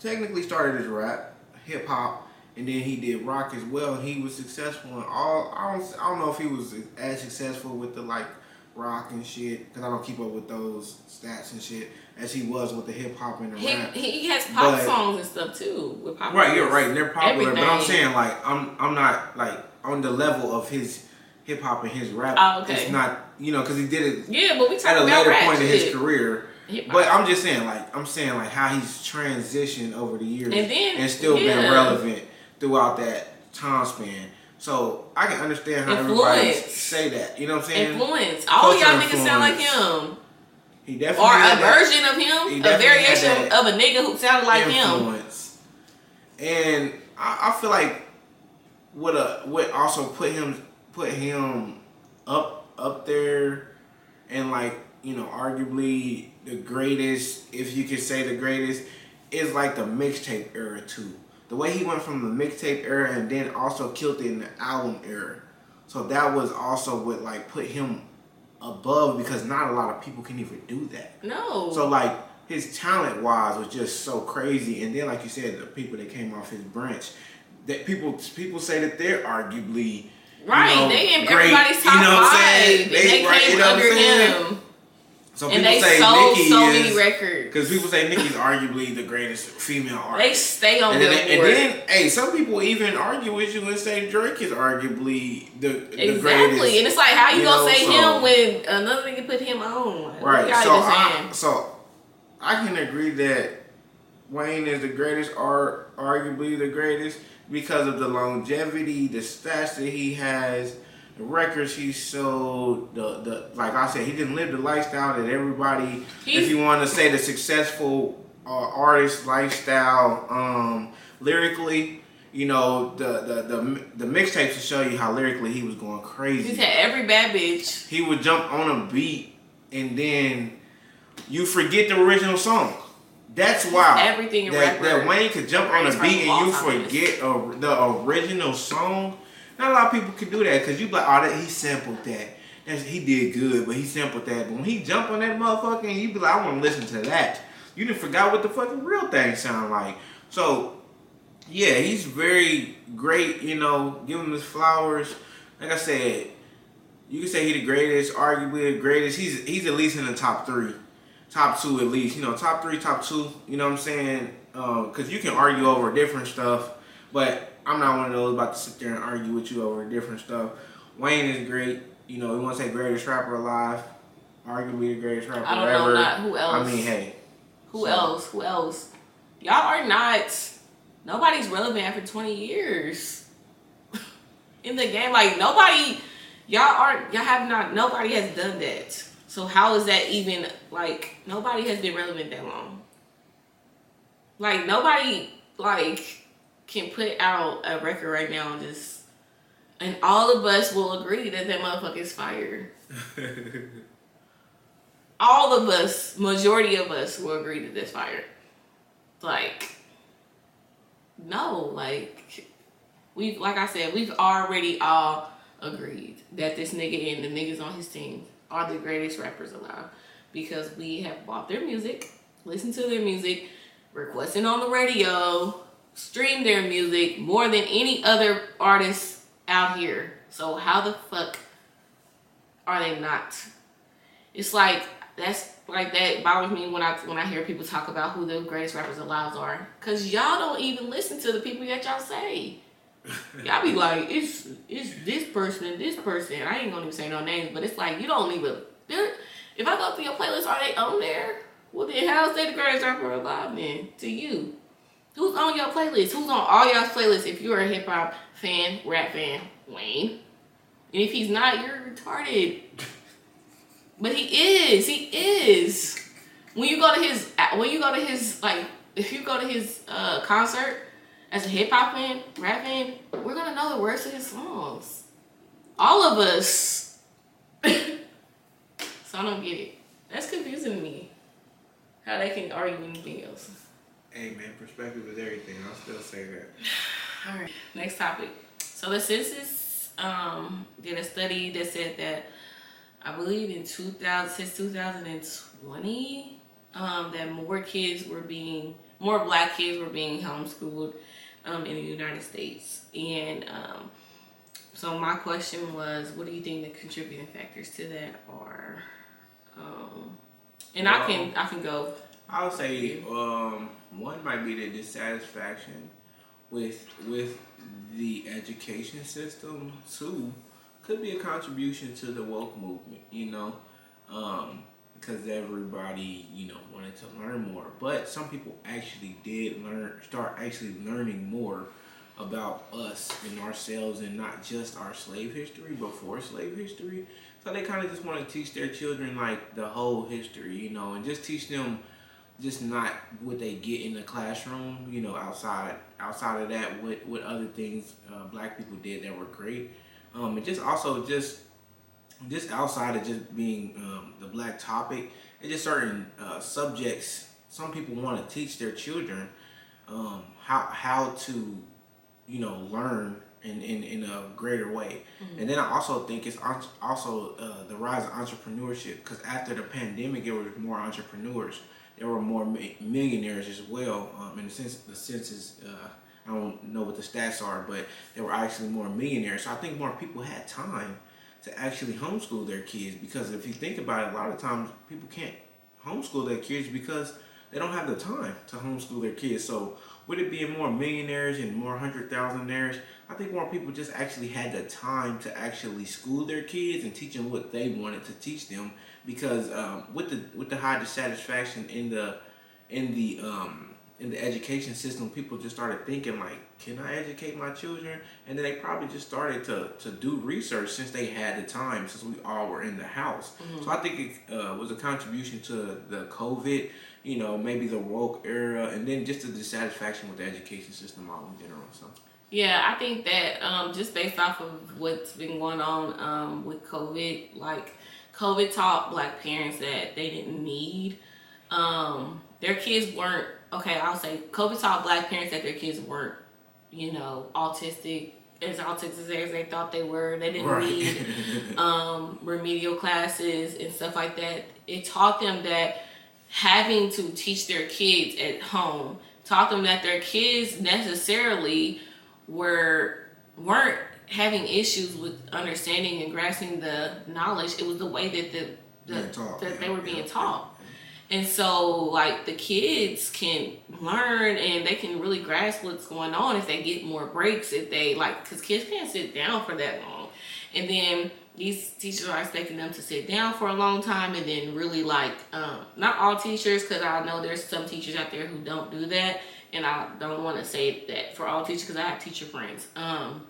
technically started as rap, hip hop, and then he did rock as well. He was successful in all. I don't I don't know if he was as successful with the like rock and shit because I don't keep up with those stats and shit as he was with the hip hop and the He rap. he has pop But- songs and stuff too. With pop Right, you're right. They're popular, but I'm saying like I'm I'm not like on the level of his hip hop and his rap. Oh, okay. It's not you know because he did it Yeah, but we at a later point in his career. But I'm just saying like I'm saying like how he's transitioned over the years And then- still been relevant throughout that time span. So I can understand how everybody say that. You know what I'm saying? influence. All Culture y'all niggas sound like him, He definitely or a version of him, a variation of a nigga who sounded like him. influence. And I, I feel like what a what also put him put him up up there and like you know arguably the greatest if you could say the greatest is like the mixtape era too. The way he went from the mixtape era and then also killed it in the album era. So that was also what like put him above because not a lot of people can even do that. No. So like his talent wise was just so crazy, and then like you said, the people that came off his branch, that people people say that they're arguably right, you know, they in great, everybody's top you know what five, saying? They- they, right, came you know under him, So and people they say sold Nicki so is many records. because people say Nicki's arguably the greatest female artist. They stay on And then, and then, hey, some people even argue with you and say Drake is arguably the, the Exactly, greatest. and it's like how you, you gonna know, say so- him when another nigga put him on? Right. So I, so I can agree that Wayne is the greatest, or arguably the greatest, because of the longevity, the stats that he has, the records he sold, the the like I said, he didn't live the lifestyle that everybody. He's- if you want to say the successful uh, artist lifestyle, um, lyrically. You know the the the, the mixtapes to show you how lyrically he was going crazy He's had every bad bitch. he would jump on a beat and then you forget the original song. That's wild. Everything in that, that Wayne could jump on a beat and you forget a, the original song. Not a lot of people can do that because you be like, oh, that, he sampled that. That's, he did good, but he sampled that. But when he jump on that motherfucker you be like, I want to listen to that. You didn't forgot what the fucking real thing sound like. So yeah, he's very great. You know, give him his flowers. Like I said, you can say he the greatest, arguably the greatest. He's he's at least in the top three, top two at least. You know, top three, top two. You know what I'm saying? Uh, because you can argue over different stuff, but I'm not one of those about to sit there and argue with you over different stuff. Wayne is great. You know, we want to say greatest rapper alive, arguably the greatest rapper I don't ever. know not who else. I mean, hey, Who So- else? Who else? Y'all are not. Nobody's relevant after 20 years in the game. Like nobody, y'all aren't. Y'all have not. Nobody has done that. So how is that even like? Nobody has been relevant that long. Like nobody like can put out a record right now and just. And all of us will agree that that motherfucker is fire. all of us, majority of us, will agree that that's fire. Like, no, like we've, like I said, we've already all agreed that this nigga and the niggas on his team are the greatest rappers alive because we have bought their music, listened to their music, requesting on the radio, streamed their music more than any other artist out here. So how the fuck are they not? It's like that's like that bothers me when I when I hear people talk about who the greatest rappers alive are, cause y'all don't even listen to the people that y'all say. Y'all be like, it's it's this person and this person. I ain't gonna even say no names, but it's like you don't even. If I go through your playlist, are they on there? Well, then how's they the greatest rapper alive then to you? Who's on your playlist? Who's on all y'all's playlists? If you're a hip hop fan, rap fan, Wayne. And if he's not, you're retarded. But he is. He is. When you go to his, when you go to his, like, if you go to his uh, concert as a hip hop fan, rap fan, we're gonna know the words of his songs. All of us. so I don't get it. That's confusing to me. How they can argue anything else. Hey man, perspective is everything. I'll still say that. All right, next topic. So the census um, did a study that said that I believe in 2000 since 2020 um, that more kids were being more black kids were being homeschooled um, in the United States. And um, so my question was, what do you think the contributing factors to that are? Um, and well, I can I can go. I'll say um, one might be the dissatisfaction with with the education system. Two could be a contribution to the woke movement. You know, um, because everybody you know wanted to learn more, but some people actually did learn start actually learning more about us and ourselves and not just our slave history before slave history. So they kind of just want to teach their children like the whole history, you know, and just teach them just not what they get in the classroom, you know, outside outside of that, what what other things uh, black people did that were great, um, and just also just just outside of just being um, the black topic, and just certain uh, subjects. Some people want to teach their children um, how how to, you know, learn in, in, in a greater way. Mm-hmm. And then I also think it's also uh, the rise of entrepreneurship because after the pandemic, there were more entrepreneurs there were more millionaires as well. Um, in the sense, the census, uh, I don't know what the stats are, but there were actually more millionaires. So I think more people had time to actually homeschool their kids because if you think about it, a lot of times people can't homeschool their kids because they don't have the time to homeschool their kids. So with it being more millionaires and more hundred thousandaires, I think more people just actually had the time to actually school their kids and teach them what they wanted to teach them because um, with the with the high dissatisfaction in the in the um, in the education system, people just started thinking like, can I educate my children? And then they probably just started to, to do research since they had the time, since we all were in the house. Mm-hmm. So I think it uh, was a contribution to the COVID, you know, maybe the woke era, and then just the dissatisfaction with the education system all in general. So. Yeah, I think that um, just based off of what's been going on um, with COVID, like COVID taught black parents that they didn't need. Um, their kids weren't, okay, I'll say COVID taught black parents that their kids weren't, you know, autistic, as autistic as they thought they were. They didn't right. need um, remedial classes and stuff like that. It taught them that having to teach their kids at home taught them that their kids necessarily were weren't having issues with understanding and grasping the knowledge. It was the way that the, the that yeah, they were being taught. And so, like the kids can learn and they can really grasp what's going on if they get more breaks. If they like, because kids can't sit down for that long. And then these teachers are expecting them to sit down for a long time and then really like, um, not all teachers, because I know there's some teachers out there who don't do that. And I don't want to say that for all teachers because I have teacher friends. Um,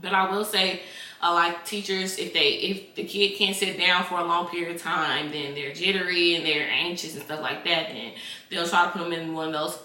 but I will say, uh, like teachers, if they if the kid can't sit down for a long period of time, then they're jittery and they're anxious and stuff like that. Then they'll try to put them in one of those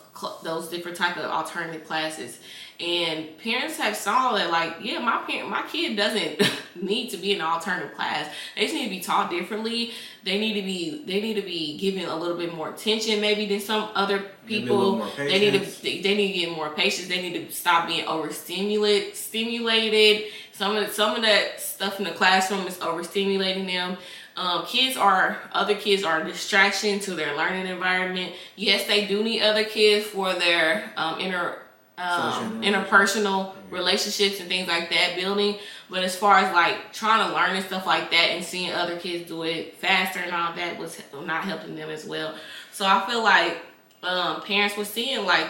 those different type of alternative classes. And parents have saw that like, yeah, my parent, my kid doesn't need to be in an alternative class. They just need to be taught differently. They need to be they need to be given a little bit more attention maybe than some other people. They need to they need to get more patience. They need to stop being overstimulated stimulated. Some of some of that stuff in the classroom is overstimulating them. Um, kids are other kids are a distraction to their learning environment. Yes, they do need other kids for their um, inner um, interpersonal relationships and things like that building. But as far as like trying to learn and stuff like that and seeing other kids do it faster and all that was not helping them as well. So I feel like um, parents were seeing like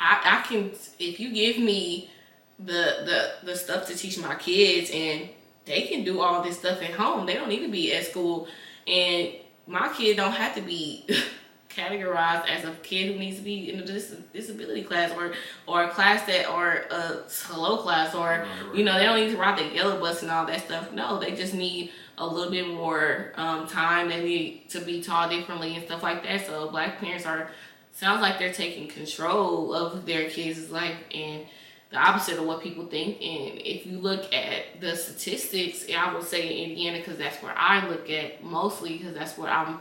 I, I can if you give me the the the stuff to teach my kids and they can do all this stuff at home. They don't need to be at school and my kid don't have to be categorized as a kid who needs to be in a dis- disability class or or a class that or a slow class or right, you know they don't need to ride the yellow bus and all that stuff. No, they just need a little bit more um, time. They need to be taught differently and stuff like that. So black parents are sounds like they're taking control of their kids' life and the opposite of what people think. And if you look at the statistics, and I would say Indiana because that's where I look at mostly because that's where I'm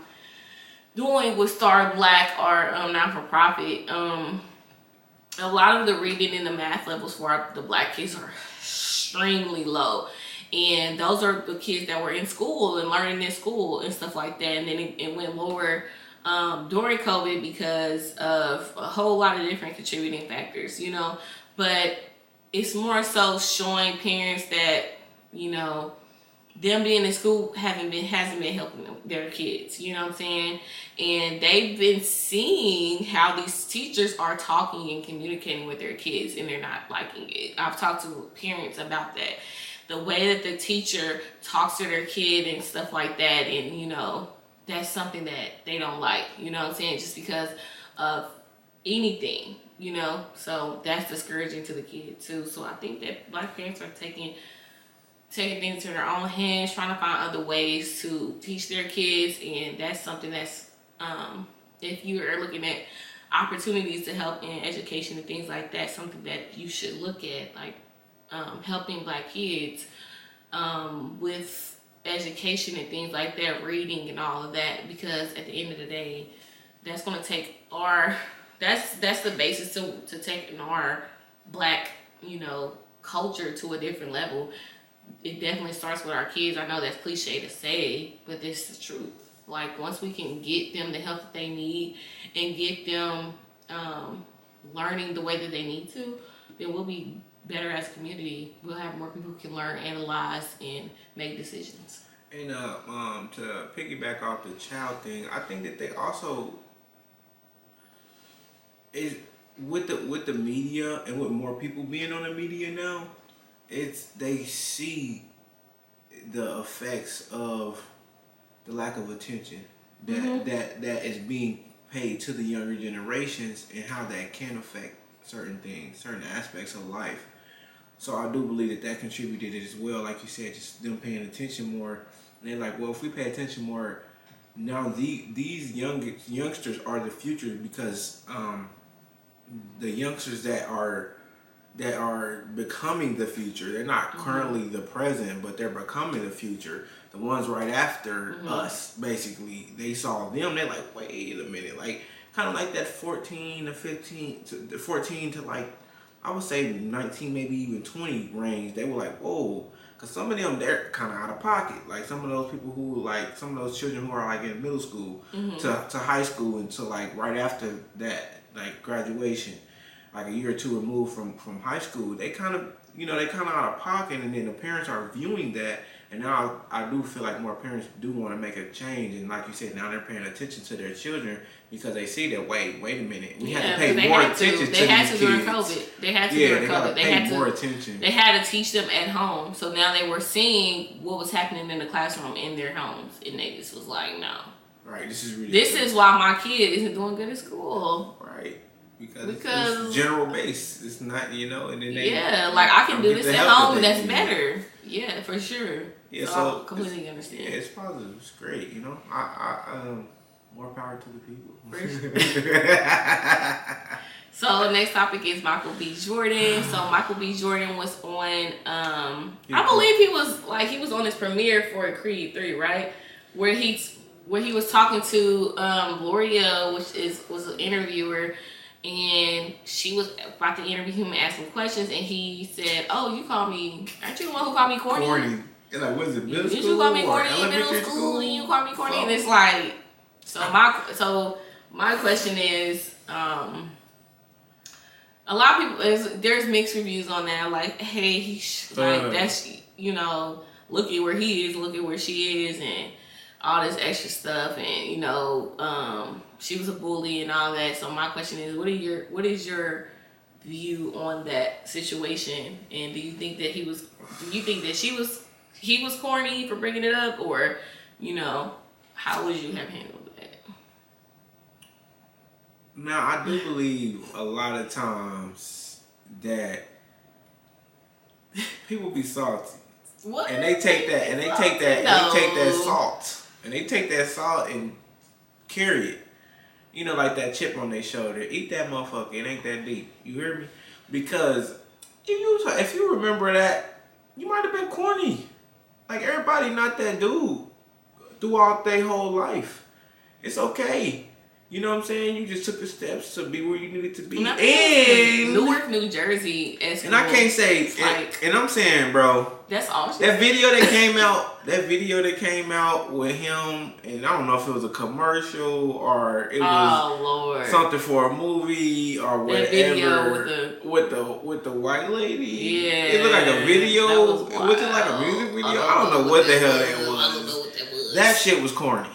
doing with Star Black or um, not for profit. Um, a lot of the reading and the math levels for the black kids are extremely low. And those are the kids that were in school and learning in school and stuff like that. And then it, it went lower um, during COVID because of a whole lot of different contributing factors, you know. But it's more so showing parents that, you know, them being in school haven't been hasn't been helping them, their kids. You know what I'm saying? And they've been seeing how these teachers are talking and communicating with their kids, and they're not liking it. I've talked to parents about that. The way that the teacher talks to their kid and stuff like that, and you know, that's something that they don't like. You know what I'm saying? Just because of anything, you know. So that's discouraging to the kid too. So I think that black parents are taking taking things in their own hands, trying to find other ways to teach their kids, and that's something that's um, if you are looking at opportunities to help in education and things like that, something that you should look at, like um, helping black kids um, with education and things like that, reading and all of that, because at the end of the day, that's going to take our that's that's the basis to to taking our black you know culture to a different level it definitely starts with our kids. I know that's cliche to say, but this is the truth. Like once we can get them the help that they need and get them um, learning the way that they need to, then we'll be better as a community. We'll have more people who can learn, analyze, and make decisions. And uh, um, to piggyback off the child thing, I think that they also is with the with the media and with more people being on the media now it's they see the effects of the lack of attention that mm-hmm. that that is being paid to the younger generations and how that can affect certain things, certain aspects of life. So I do believe that that contributed as well. Like you said, just them paying attention more. And they're like, well, if we pay attention more, now the these young youngsters are the future because um, the youngsters that are that are becoming the future. They're not mm-hmm. currently the present, but they're becoming the future. The ones right after mm-hmm. us, basically, they saw them. They're like, wait a minute, like kind of like that fourteen to fifteen to the fourteen to like I would say nineteen, maybe even twenty range. They were like, whoa. Cause some of them they're kind of out of pocket. Like some of those people who like some of those children who are like in middle school mm-hmm. to, to high school and to like right after that like graduation like a year or two removed from from high school, they kind of you know they kind of out of pocket, and then the parents are viewing that. And now I, I do feel like more parents do want to make a change, and like you said, now they're paying attention to their children because they see that wait, wait a minute, we yeah, had to pay more attention to, they had to during COVID. They had to yeah, during they COVID. They had more to, attention. They had to teach them at home, so now they were seeing what was happening in the classroom in their homes, and they just was like, no. Right. This is really. This is why my kid isn't doing good at school. Right because, because it's general base. It's not, you know, and then they yeah, like I can do this at home. That's need. better. Yeah, for sure. Yeah, so, so I completely understand. Yeah, it's positive. It's great. You know, I, I um, more power to the people. so next topic is Michael B. Jordan. So Michael B. Jordan was on. Um, I believe he was like he was on his premiere for Creed Three, right? Where he where he was talking to um, Gloria, which is was an interviewer and she was about to interview him and ask him questions, and he said, "Oh, you call me? Aren't you the one who called me corny?" Corny. And like, was it middle school? You call me corny in middle school, school, and you call me corny, and it's like, so my so my question is, um, a lot of people is there's mixed reviews on that. Like, hey, he sh- like uh. that's you know, look at where he is, look at where she is, and all this extra stuff, and you know, um she was a bully and all that. So my question is, what are your what is your view on that situation? And do you think that he was? Do you think that she was? He was corny for bringing it up, or you know, how would you have handled that? Now I do believe a lot of times that people be salty. What? And they take that and they take that and they take that salt. And they take that salt and carry it. You know, like that chip on their shoulder. Eat that motherfucker. It ain't that deep. You hear me? Because if you if you remember that, you might have been corny. Like everybody not that dude throughout their whole life. It's okay. You know what I'm saying? You just took the steps to be where you needed to be. And, And, Newark, New Jersey, as and I can't say, and, like- and I'm saying, bro, that's all. That video that came out, that video that came out with him, and I don't know if it was a commercial or it oh, was Oh Lord. something for a movie or whatever. With the- with the with the white lady. Yeah, it looked like a video. was it like a music video? I don't know what the hell that I don't know what that was. That shit was corny.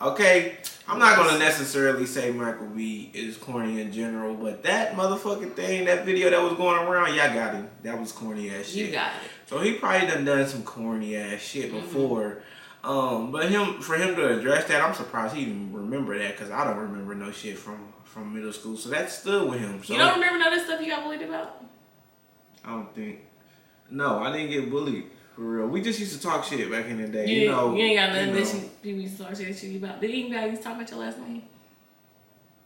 Okay, I'm not gonna necessarily say Michael B is corny in general, but that motherfucking thing, that video that was going around, y'all got him. That was corny ass shit. You got it. So he probably done done some corny ass shit Mm-hmm. before. Um, but him for him to address that, I'm surprised he didn't remember that because I don't remember no shit from from middle school. So that stood with him. So you don't remember none of the stuff you got bullied about? I don't think. No, I didn't get bullied for real. We just used to talk shit back in the day. You, You, know, you ain't got nothing you that know. you, people used to talk shit to you about. Did anybody used to talk about your last name?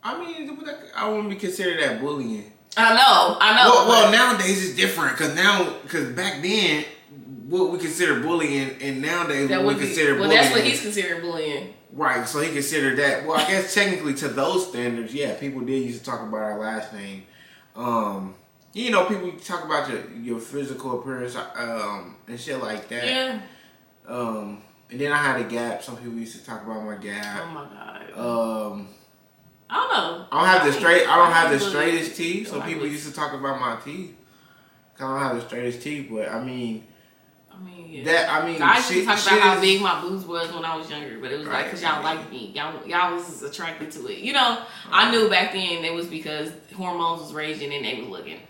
I mean, I wouldn't be considered that bullying. I know, I know. Well, well, nowadays it's different because now, because back then, what we consider bullying, and nowadays that what we be, consider well, bullying. that's what he's considering bullying. Right, so he considered that. Well, I guess technically to those standards, yeah, people did used to talk about our last name. Um, you know, people talk about your your physical appearance, um, and shit like that. Yeah. Um, and then I had a gap. Some people used to talk about my gap. Oh my god. Um, I don't know. I don't have the straight. I don't have the straightest teeth. So people used to talk about my teeth. I don't have the straightest teeth, but I mean I mean, yeah. that. I mean, I used to talk about how big my boobs was when I was younger, but it was like because y'all liked me, y'all y'all was attracted to it. You know, I knew back then it was because hormones was raging and they was looking.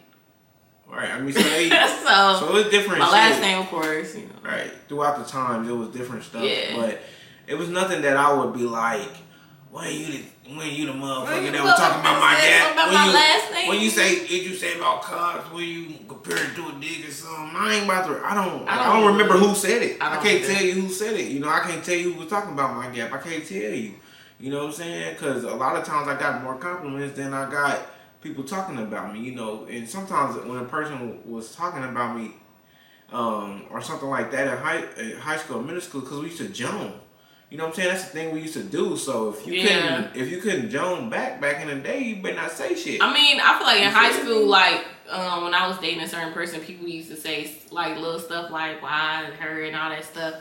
Right. I mean, so they. so, so it's different. my last shit. name, of course, you know. Right. Throughout the times, it was different stuff. Yeah. But it was nothing that I would be like, when you the when you the motherfucker that was talking about my gap. said when about you, my last name? When you say, did you say about cops? When you compare it to a dick or something? I ain't about to. I don't. I I don't, don't remember who said it. I I, can't tell you who said it. You know, I can't tell you who was talking about my gap. I can't tell you. You know what I'm saying? Because a lot of times I got more compliments than I got people talking about me. You know, and sometimes when a person was talking about me, um, or something like that in high in high school, middle school, because we used to joan. You know what I'm saying? That's the thing we used to do. So if you Yeah. couldn't if you couldn't joan back back in the day, you better not say shit. I mean, I feel like in You high school, like um, when I was dating a certain person, people used to say like little stuff like "why" and "her" and all that stuff.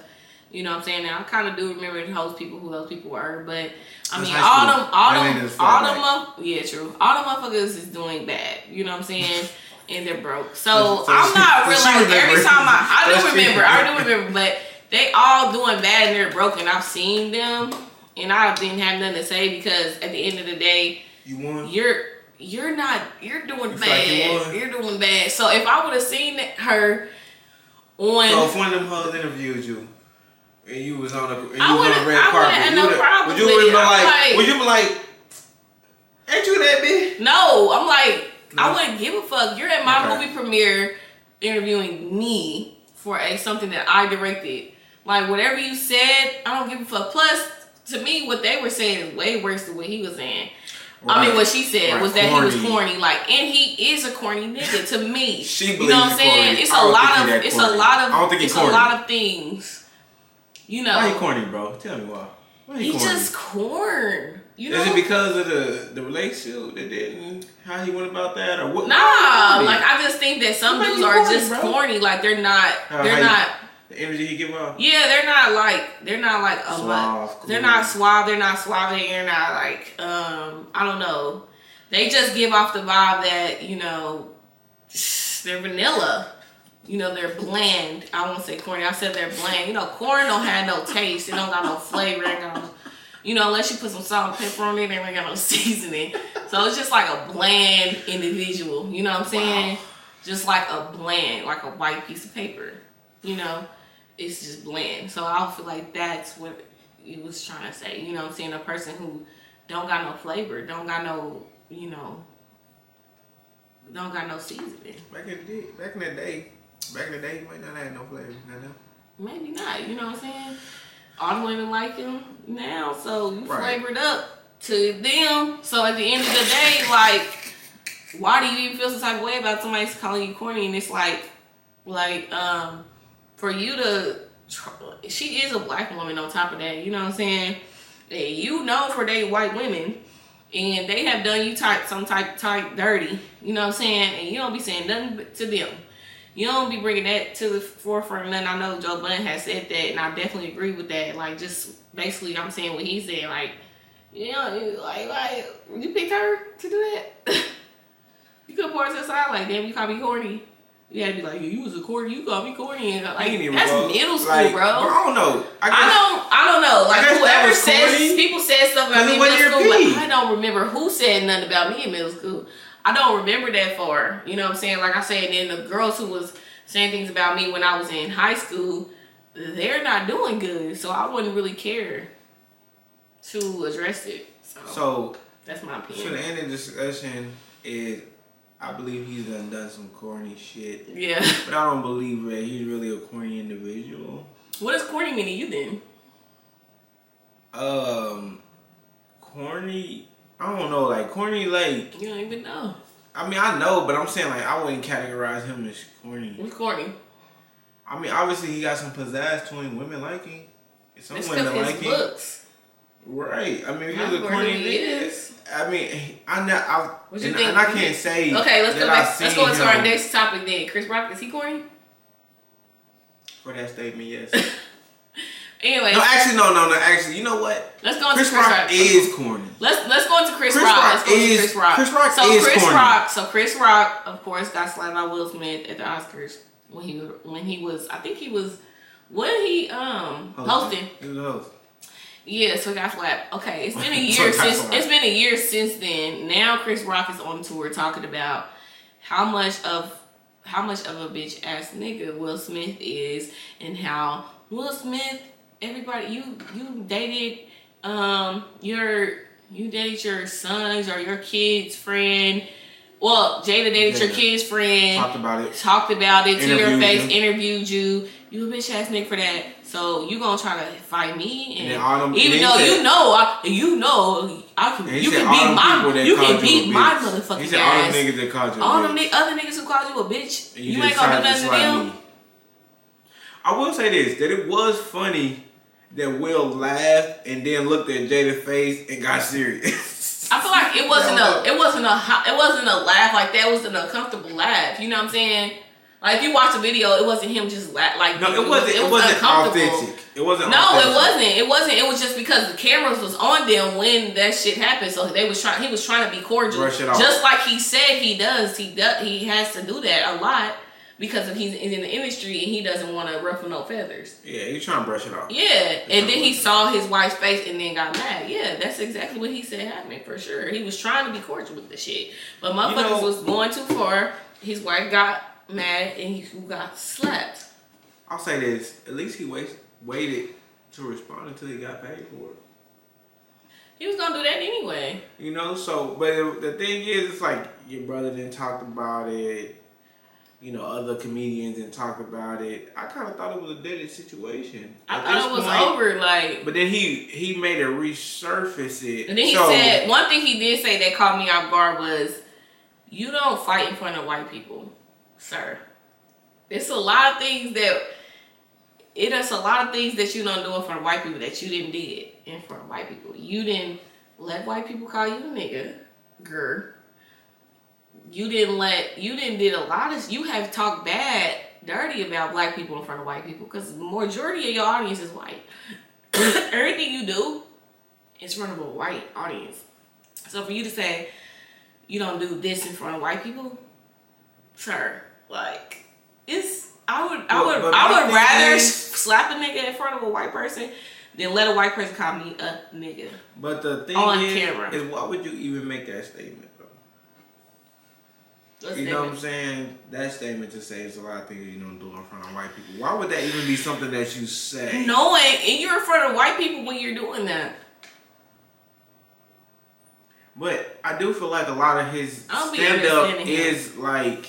You know what I'm saying? Now I kind of do remember those people who those people were, but I mean, all them, all That them, all them, yeah, true. All them motherfuckers is doing bad. You know what I'm saying? and they're broke. So, I'm she- not real like every time I, I do remember, I do remember. but they all doing bad and they're broke, and I've seen them, and I didn't have nothing to say because at the end of the day you won. you're you're not you're doing You like bad. you're doing bad. So if I would have seen her on So if one of them hoes interviewed you, and you was on a and you I was on a red I carpet, you no would you would've been like, like- would you be like, ain't you that bitch? No, I'm like I No. wouldn't give a fuck. You're at my Okay. movie premiere interviewing me for a something that I directed. Like whatever you said, I don't give a fuck. Plus, to me, what they were saying is way worse than what he was saying. I mean, what she said Right, was that he was corny. corny. Like, and he is a corny nigga to me. She you know what I'm saying? corny. It's a lot of it's a lot of I don't think it's corny. a lot of things. You know, Why he corny, bro? Tell me why. Why he He corny? just corn. You know? Is it because of the the relationship that didn't how he went about that or what? Nah, like? I just think that some dudes are corny, just bro? corny. Like they're not. How- they're how you- not. the energy he give off. Yeah, they're not like. They're not like a Suave, cool. They're not suave. They're not suave. They're not like. Um, I don't know. They just give off the vibe that you know they're vanilla. You know, they're bland. I won't say corny. I said they're bland. You know, corn don't have no taste. It don't got no flavor. It got no, you know, unless you put some salt and pepper on it, they ain't got no seasoning. So it's just like a bland individual. You know what I'm saying? Just like a bland, like a white piece of paper. You know, it's just bland. So I feel like that's what he was trying to say. You know what I'm saying? A person who don't got no flavor, don't got no, you know, don't got no seasoning. Back in the day, back in the day, back in the day, you might not have no flavor. Not now. Maybe not. You know what I'm saying? All the women like him now, so you Right. flavor it up to them. So at the end of the day, like, why do you even feel some type of way about somebody calling you corny? And it's like, like, um, for you to, she is a black woman on top of that. You know what I'm saying? You know for they white women, and they have done you type some type type dirty. You know what I'm saying? And you don't be saying nothing to them. You don't be bringing that to the forefront. And I know Joe Budden has said that, and I definitely agree with that. Like, just basically, I'm saying what he said. Like, you know, like, like you picked her to do that. you could pour it to the side, like, damn, you call me corny. You had to be like, you was a corny, you call me corny. And like, that's go- middle school, like, bro. I don't know. I guess, I don't. I don't know. Like whoever says people said stuff about me in middle school, but I don't remember who said nothing about me in middle school. I don't remember that far. You know what I'm saying? Like I said, and then the girls who was saying things about me when I was in high school, they're not doing good. So I wouldn't really care to address it. So, So, that's my opinion. so the end of the discussion is, I believe he's done done some corny shit, Yeah. but I don't believe that he's really a corny individual. what does corny mean to you then? Um, corny. I don't know, like corny, like You don't even know. I mean, I know, but I'm saying like I wouldn't categorize him as corny. What's corny? I mean, obviously he got some pizzazz to him. Women like him. Some It's women like his him. looks. Right. I mean, Not he's a corny, he is. I mean, I know. I, What you and, think? and I can't say. Okay, let's go back. Let's go into our next topic then. Chris Rock is he corny? For that statement, yes. Anyway, no, actually, no, no, no. Actually, you know what? let's go into Chris Chris, Rock Rock. is corny. Let's let's go into Chris, Chris Rock. Rock Let's go into is- Chris Rock. Chris Rock so is Chris corny. Rock. So Chris Rock, of course, got slapped by Will Smith at the Oscars when he when he was. I think he was. When he um hosting. Was. Yeah, so he got slapped. Okay, it's been a year got since it's been a year since then. Now Chris Rock is on tour talking about how much of how much of a bitch ass nigga Will Smith is and how Will Smith everybody you you dated um your you dated your sons or your kid's friend. Well, Jada dated your kid's friend Talked about it. talked about it to your face, you. interviewed you. You a bitch ass nigga for that. So you gonna try to fight me, and, And all them- even and though said- you know, I, you know, I can, you can all beat my, you can you beat my motherfucking He said all ass. them niggas that called you a all bitch. them ni- other niggas who called you a bitch, you, just ain't gonna do nothing to them. I will say this: that it was funny that Will laughed and then looked at Jada's face and got serious. I feel like it wasn't a, it wasn't a, it wasn't a laugh like that. It was an uncomfortable laugh. You know what I'm saying? Like if you watch the video, it wasn't him just la- like no, it wasn't. It, wasn't authentic. It wasn't. No, authentic. it wasn't. It wasn't. It was just because the cameras was on them when that shit happened. So they was trying. He was trying to be cordial, it just like he said he does. He does. He has to do that a lot because if he's in the industry and he doesn't want to ruffle no feathers. Yeah, he's trying to brush it off. Yeah, and then he saw his wife's face and then got mad. Yeah, that's exactly what he said happened for sure. He was trying to be cordial with the shit, but motherfuckers know- was going too far. His wife got mad and he got slapped. I'll say this: at least he wait, waited to respond until he got paid for it. He was gonna do that anyway. You know, so but the thing is, it's like your brother didn't talk about it. You know, other comedians didn't talk about it. I kind of thought it was a dead situation. I At thought it was point- over. Like But then he he made it resurface it. And then he So, said one thing he did say that caught me off guard was, "You don't fight in front of white people, sir. It's a lot of things that it is a lot of things that you don't do in front of white people that you didn't did in front of white people. You didn't let white people call you a nigga, girl. You didn't let you didn't did a lot of you have talked bad, dirty about black people in front of white people because the majority of your audience is white. Everything you do is in front of a white audience. So for you to say you don't do this in front of white people, sir like it's I would I would but I would rather is- slap a nigga in front of a white person than let a white person call me a nigga. But the thing On is, camera. is why would you even make that statement? Let's You know what I'm saying? That statement just says a lot of things you don't do in front of white people. Why would that even be something that you say? Knowing and you're in front of white people when you're doing that. But I do feel like a lot of his I don't be stand up him. is like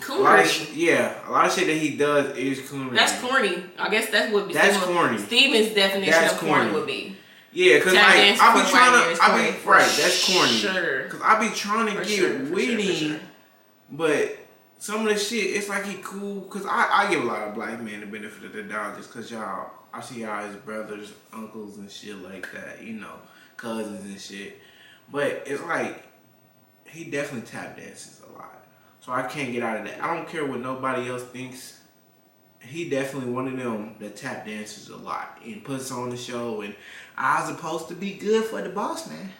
Corny. yeah, a lot of shit that he does is corny. That's corny. I guess that's what That's Steven- corny. Steven's definition That's of corny. corny. would be. Yeah, cause Tap like I be trying to, I be right. That's corny. Sure. Cause I be trying to For get sure, witty. But some of the shit, it's like he cool. Cause I, I give a lot of black men the benefit of the doubt, just cause y'all, I see y'all as brothers, uncles, and shit like that. You know, cousins and shit. But it's like he definitely tap dances a lot, so I can't get out of that. I don't care what nobody else thinks. He definitely one of them that tap dances a lot and puts on the show and I was supposed to be good for the boss man.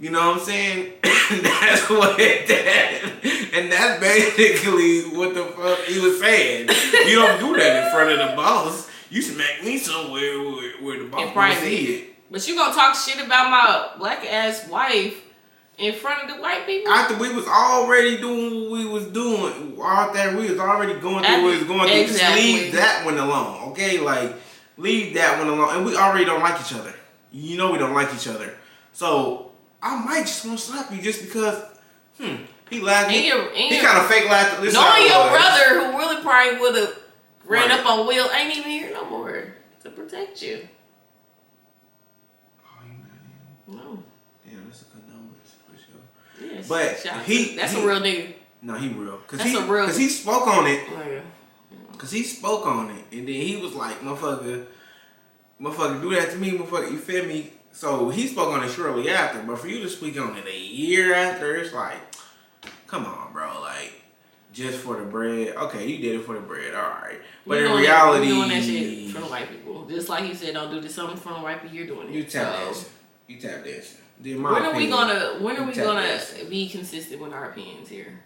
You know what I'm saying? that's what that, and that's basically what the fuck he was saying. You don't do that in front of the boss. You smack me somewhere where, where the boss can see it. But you gonna talk shit about my black ass wife in front of the white people? After we was already doing what we was doing, after we was already going through what we was going through, just leave that one alone, okay? Like, leave that one alone. And we already don't like each other. You know we don't like each other. So, I might just want to slap you just because, hmm, he laughed. and He, your, and he your, kind of fake laughed. This knowing your was. brother who really probably would have ran Right. up on Will ain't even here no more to protect you. Oh, you mad at him? No. Damn, that's a condolence for sure. Yes. But he that's he- a real nigga. No, he real. Cause That's he, a real- Cause he spoke on it. Nigga. Cause he spoke on it, and then he was like, "Motherfucker, motherfucker, do that to me, motherfucker." You feel me? So he spoke on it shortly after, but for you to speak on it a year after, it's like, come on, bro. Like, just for the bread. Okay, you did it for the bread, all right. But You in reality, you doing that shit for the white people. Just like he said, don't do this something for the white people. You're doing it. you tap So, dancing. You tap dancing. In When are we gonna? When are we gonna dancing. be consistent with our opinions here?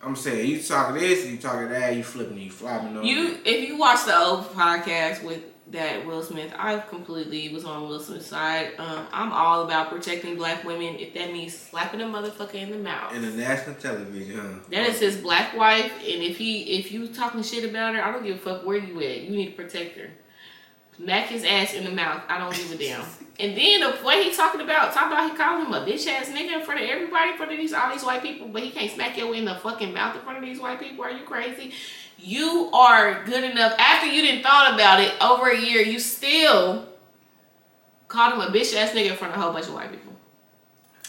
I'm saying you talking this, you talking that, you flipping, you flopping on. You, if you watch the old podcast with that Will Smith, I completely was on Will Smith's side. Um, I'm all about protecting black women. If that means slapping a motherfucker in the mouth, in the national television, huh? that is his black wife. And if he, if you talking shit about her, I don't give a fuck where you at. You need to protect her. Smack his ass in the mouth. I don't give a damn. And then the way he talking about, talking about he calling him a bitch ass nigga in front of everybody, in front of these all these white people, but he can't smack you in the fucking mouth in front of these white people. Are you crazy? You are good enough. After you didn't thought about it over a year, you still called him a bitch ass nigga in front of a whole bunch of white people,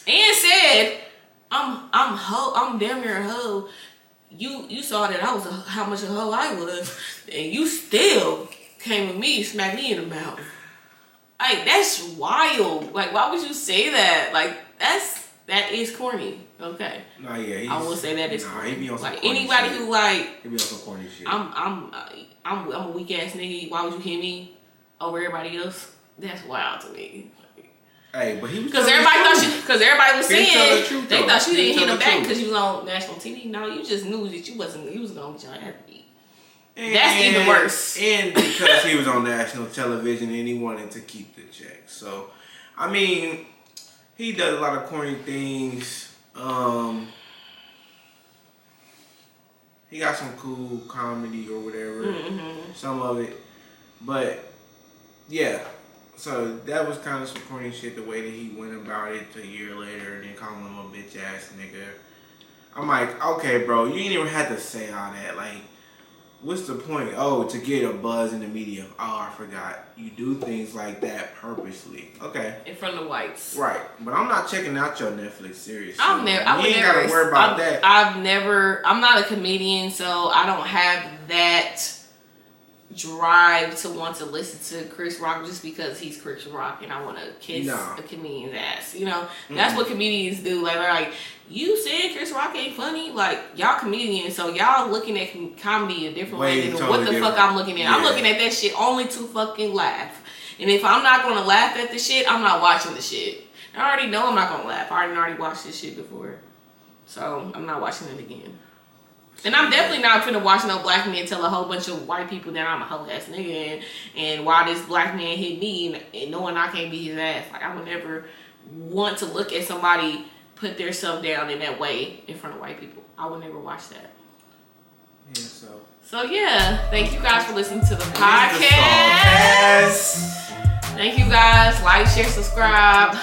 and said, "I'm I'm hoe. I'm damn near a hoe." You you saw that I was a, how much a hoe I was, and you still came with me, smacked me in the mouth. Like that's wild. Like why would you say that? Like that's that is corny. Okay, Nah, yeah, he's, I will say that is nah, be on some like anybody shit. who like he be on some corny shit. I'm I'm uh, I'm I'm a weak ass nigga. Why would you hit me over everybody else? That's wild to me. hey, but he was Because everybody thought truth. you, because everybody was He was telling saying the truth, they thought you He was didn't hit him the back because you was on national TV. No, you just knew that you wasn't. You was gonna get your ass beat. And- That's even worse. And because he was on national television and he wanted to keep the check. So, I mean, he does a lot of corny things. Um, he got some cool comedy or whatever, Mm-hmm. some of it. But, yeah. So that was kind of some corny shit the way that he went about it a year later and then calling him a bitch ass nigga. I'm like, okay, bro, you ain't even had to say all that. Like, what's the point? Oh, to get a buzz in the media. Oh, I forgot. You do things like that purposely. Okay. In front of the whites. Right. But I'm not checking out your Netflix series. I've so never. I ain't never. gotta worry about I've, that. I've never. I'm not a comedian, so I don't have that drive to want to listen to Chris Rock just because he's Chris Rock and I want to kiss No. a comedian's ass. You know, that's what comedians do. Like, they're like you said Chris Rock ain't funny. Like y'all comedians, so y'all looking at com- comedy a different Way way than totally what the different. fuck I'm looking at. I'm looking at that shit only to fucking laugh. And if I'm not gonna laugh at the shit, I'm not watching the shit. I already know I'm not gonna laugh. I already already watched this shit before. So I'm not watching it again. And I'm definitely not finna watch no black man tell a whole bunch of white people that I'm a whole ass nigga and, and why this black man hit me and, and knowing I can't be his ass. Like I would never want to look at somebody put their self down in that way in front of white people. I would never watch that. yeah, so. So yeah, thank you guys for listening to the podcast. Thank you guys. Like, share, subscribe.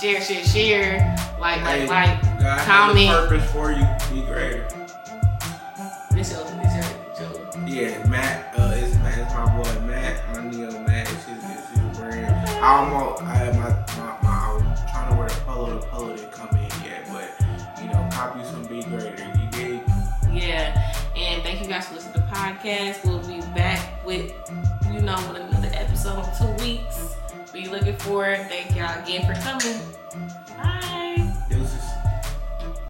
share, share, share. Like, Hey, like, like. God has comment. a purpose for you. Be greater. This your, this your, your Yeah, Matt. Uh, it's Matt. It's my boy Matt. My neo Matt. It's his, brand. I almost. I my, my, my. I was trying to wear the polo. The polo didn't come in yet, but you know, you some be greater. You dig? Yeah, and thank you guys for listening to the podcast. We'll be back with, you know, with another episode in two weeks. Be looking for it. Thank y'all again for coming.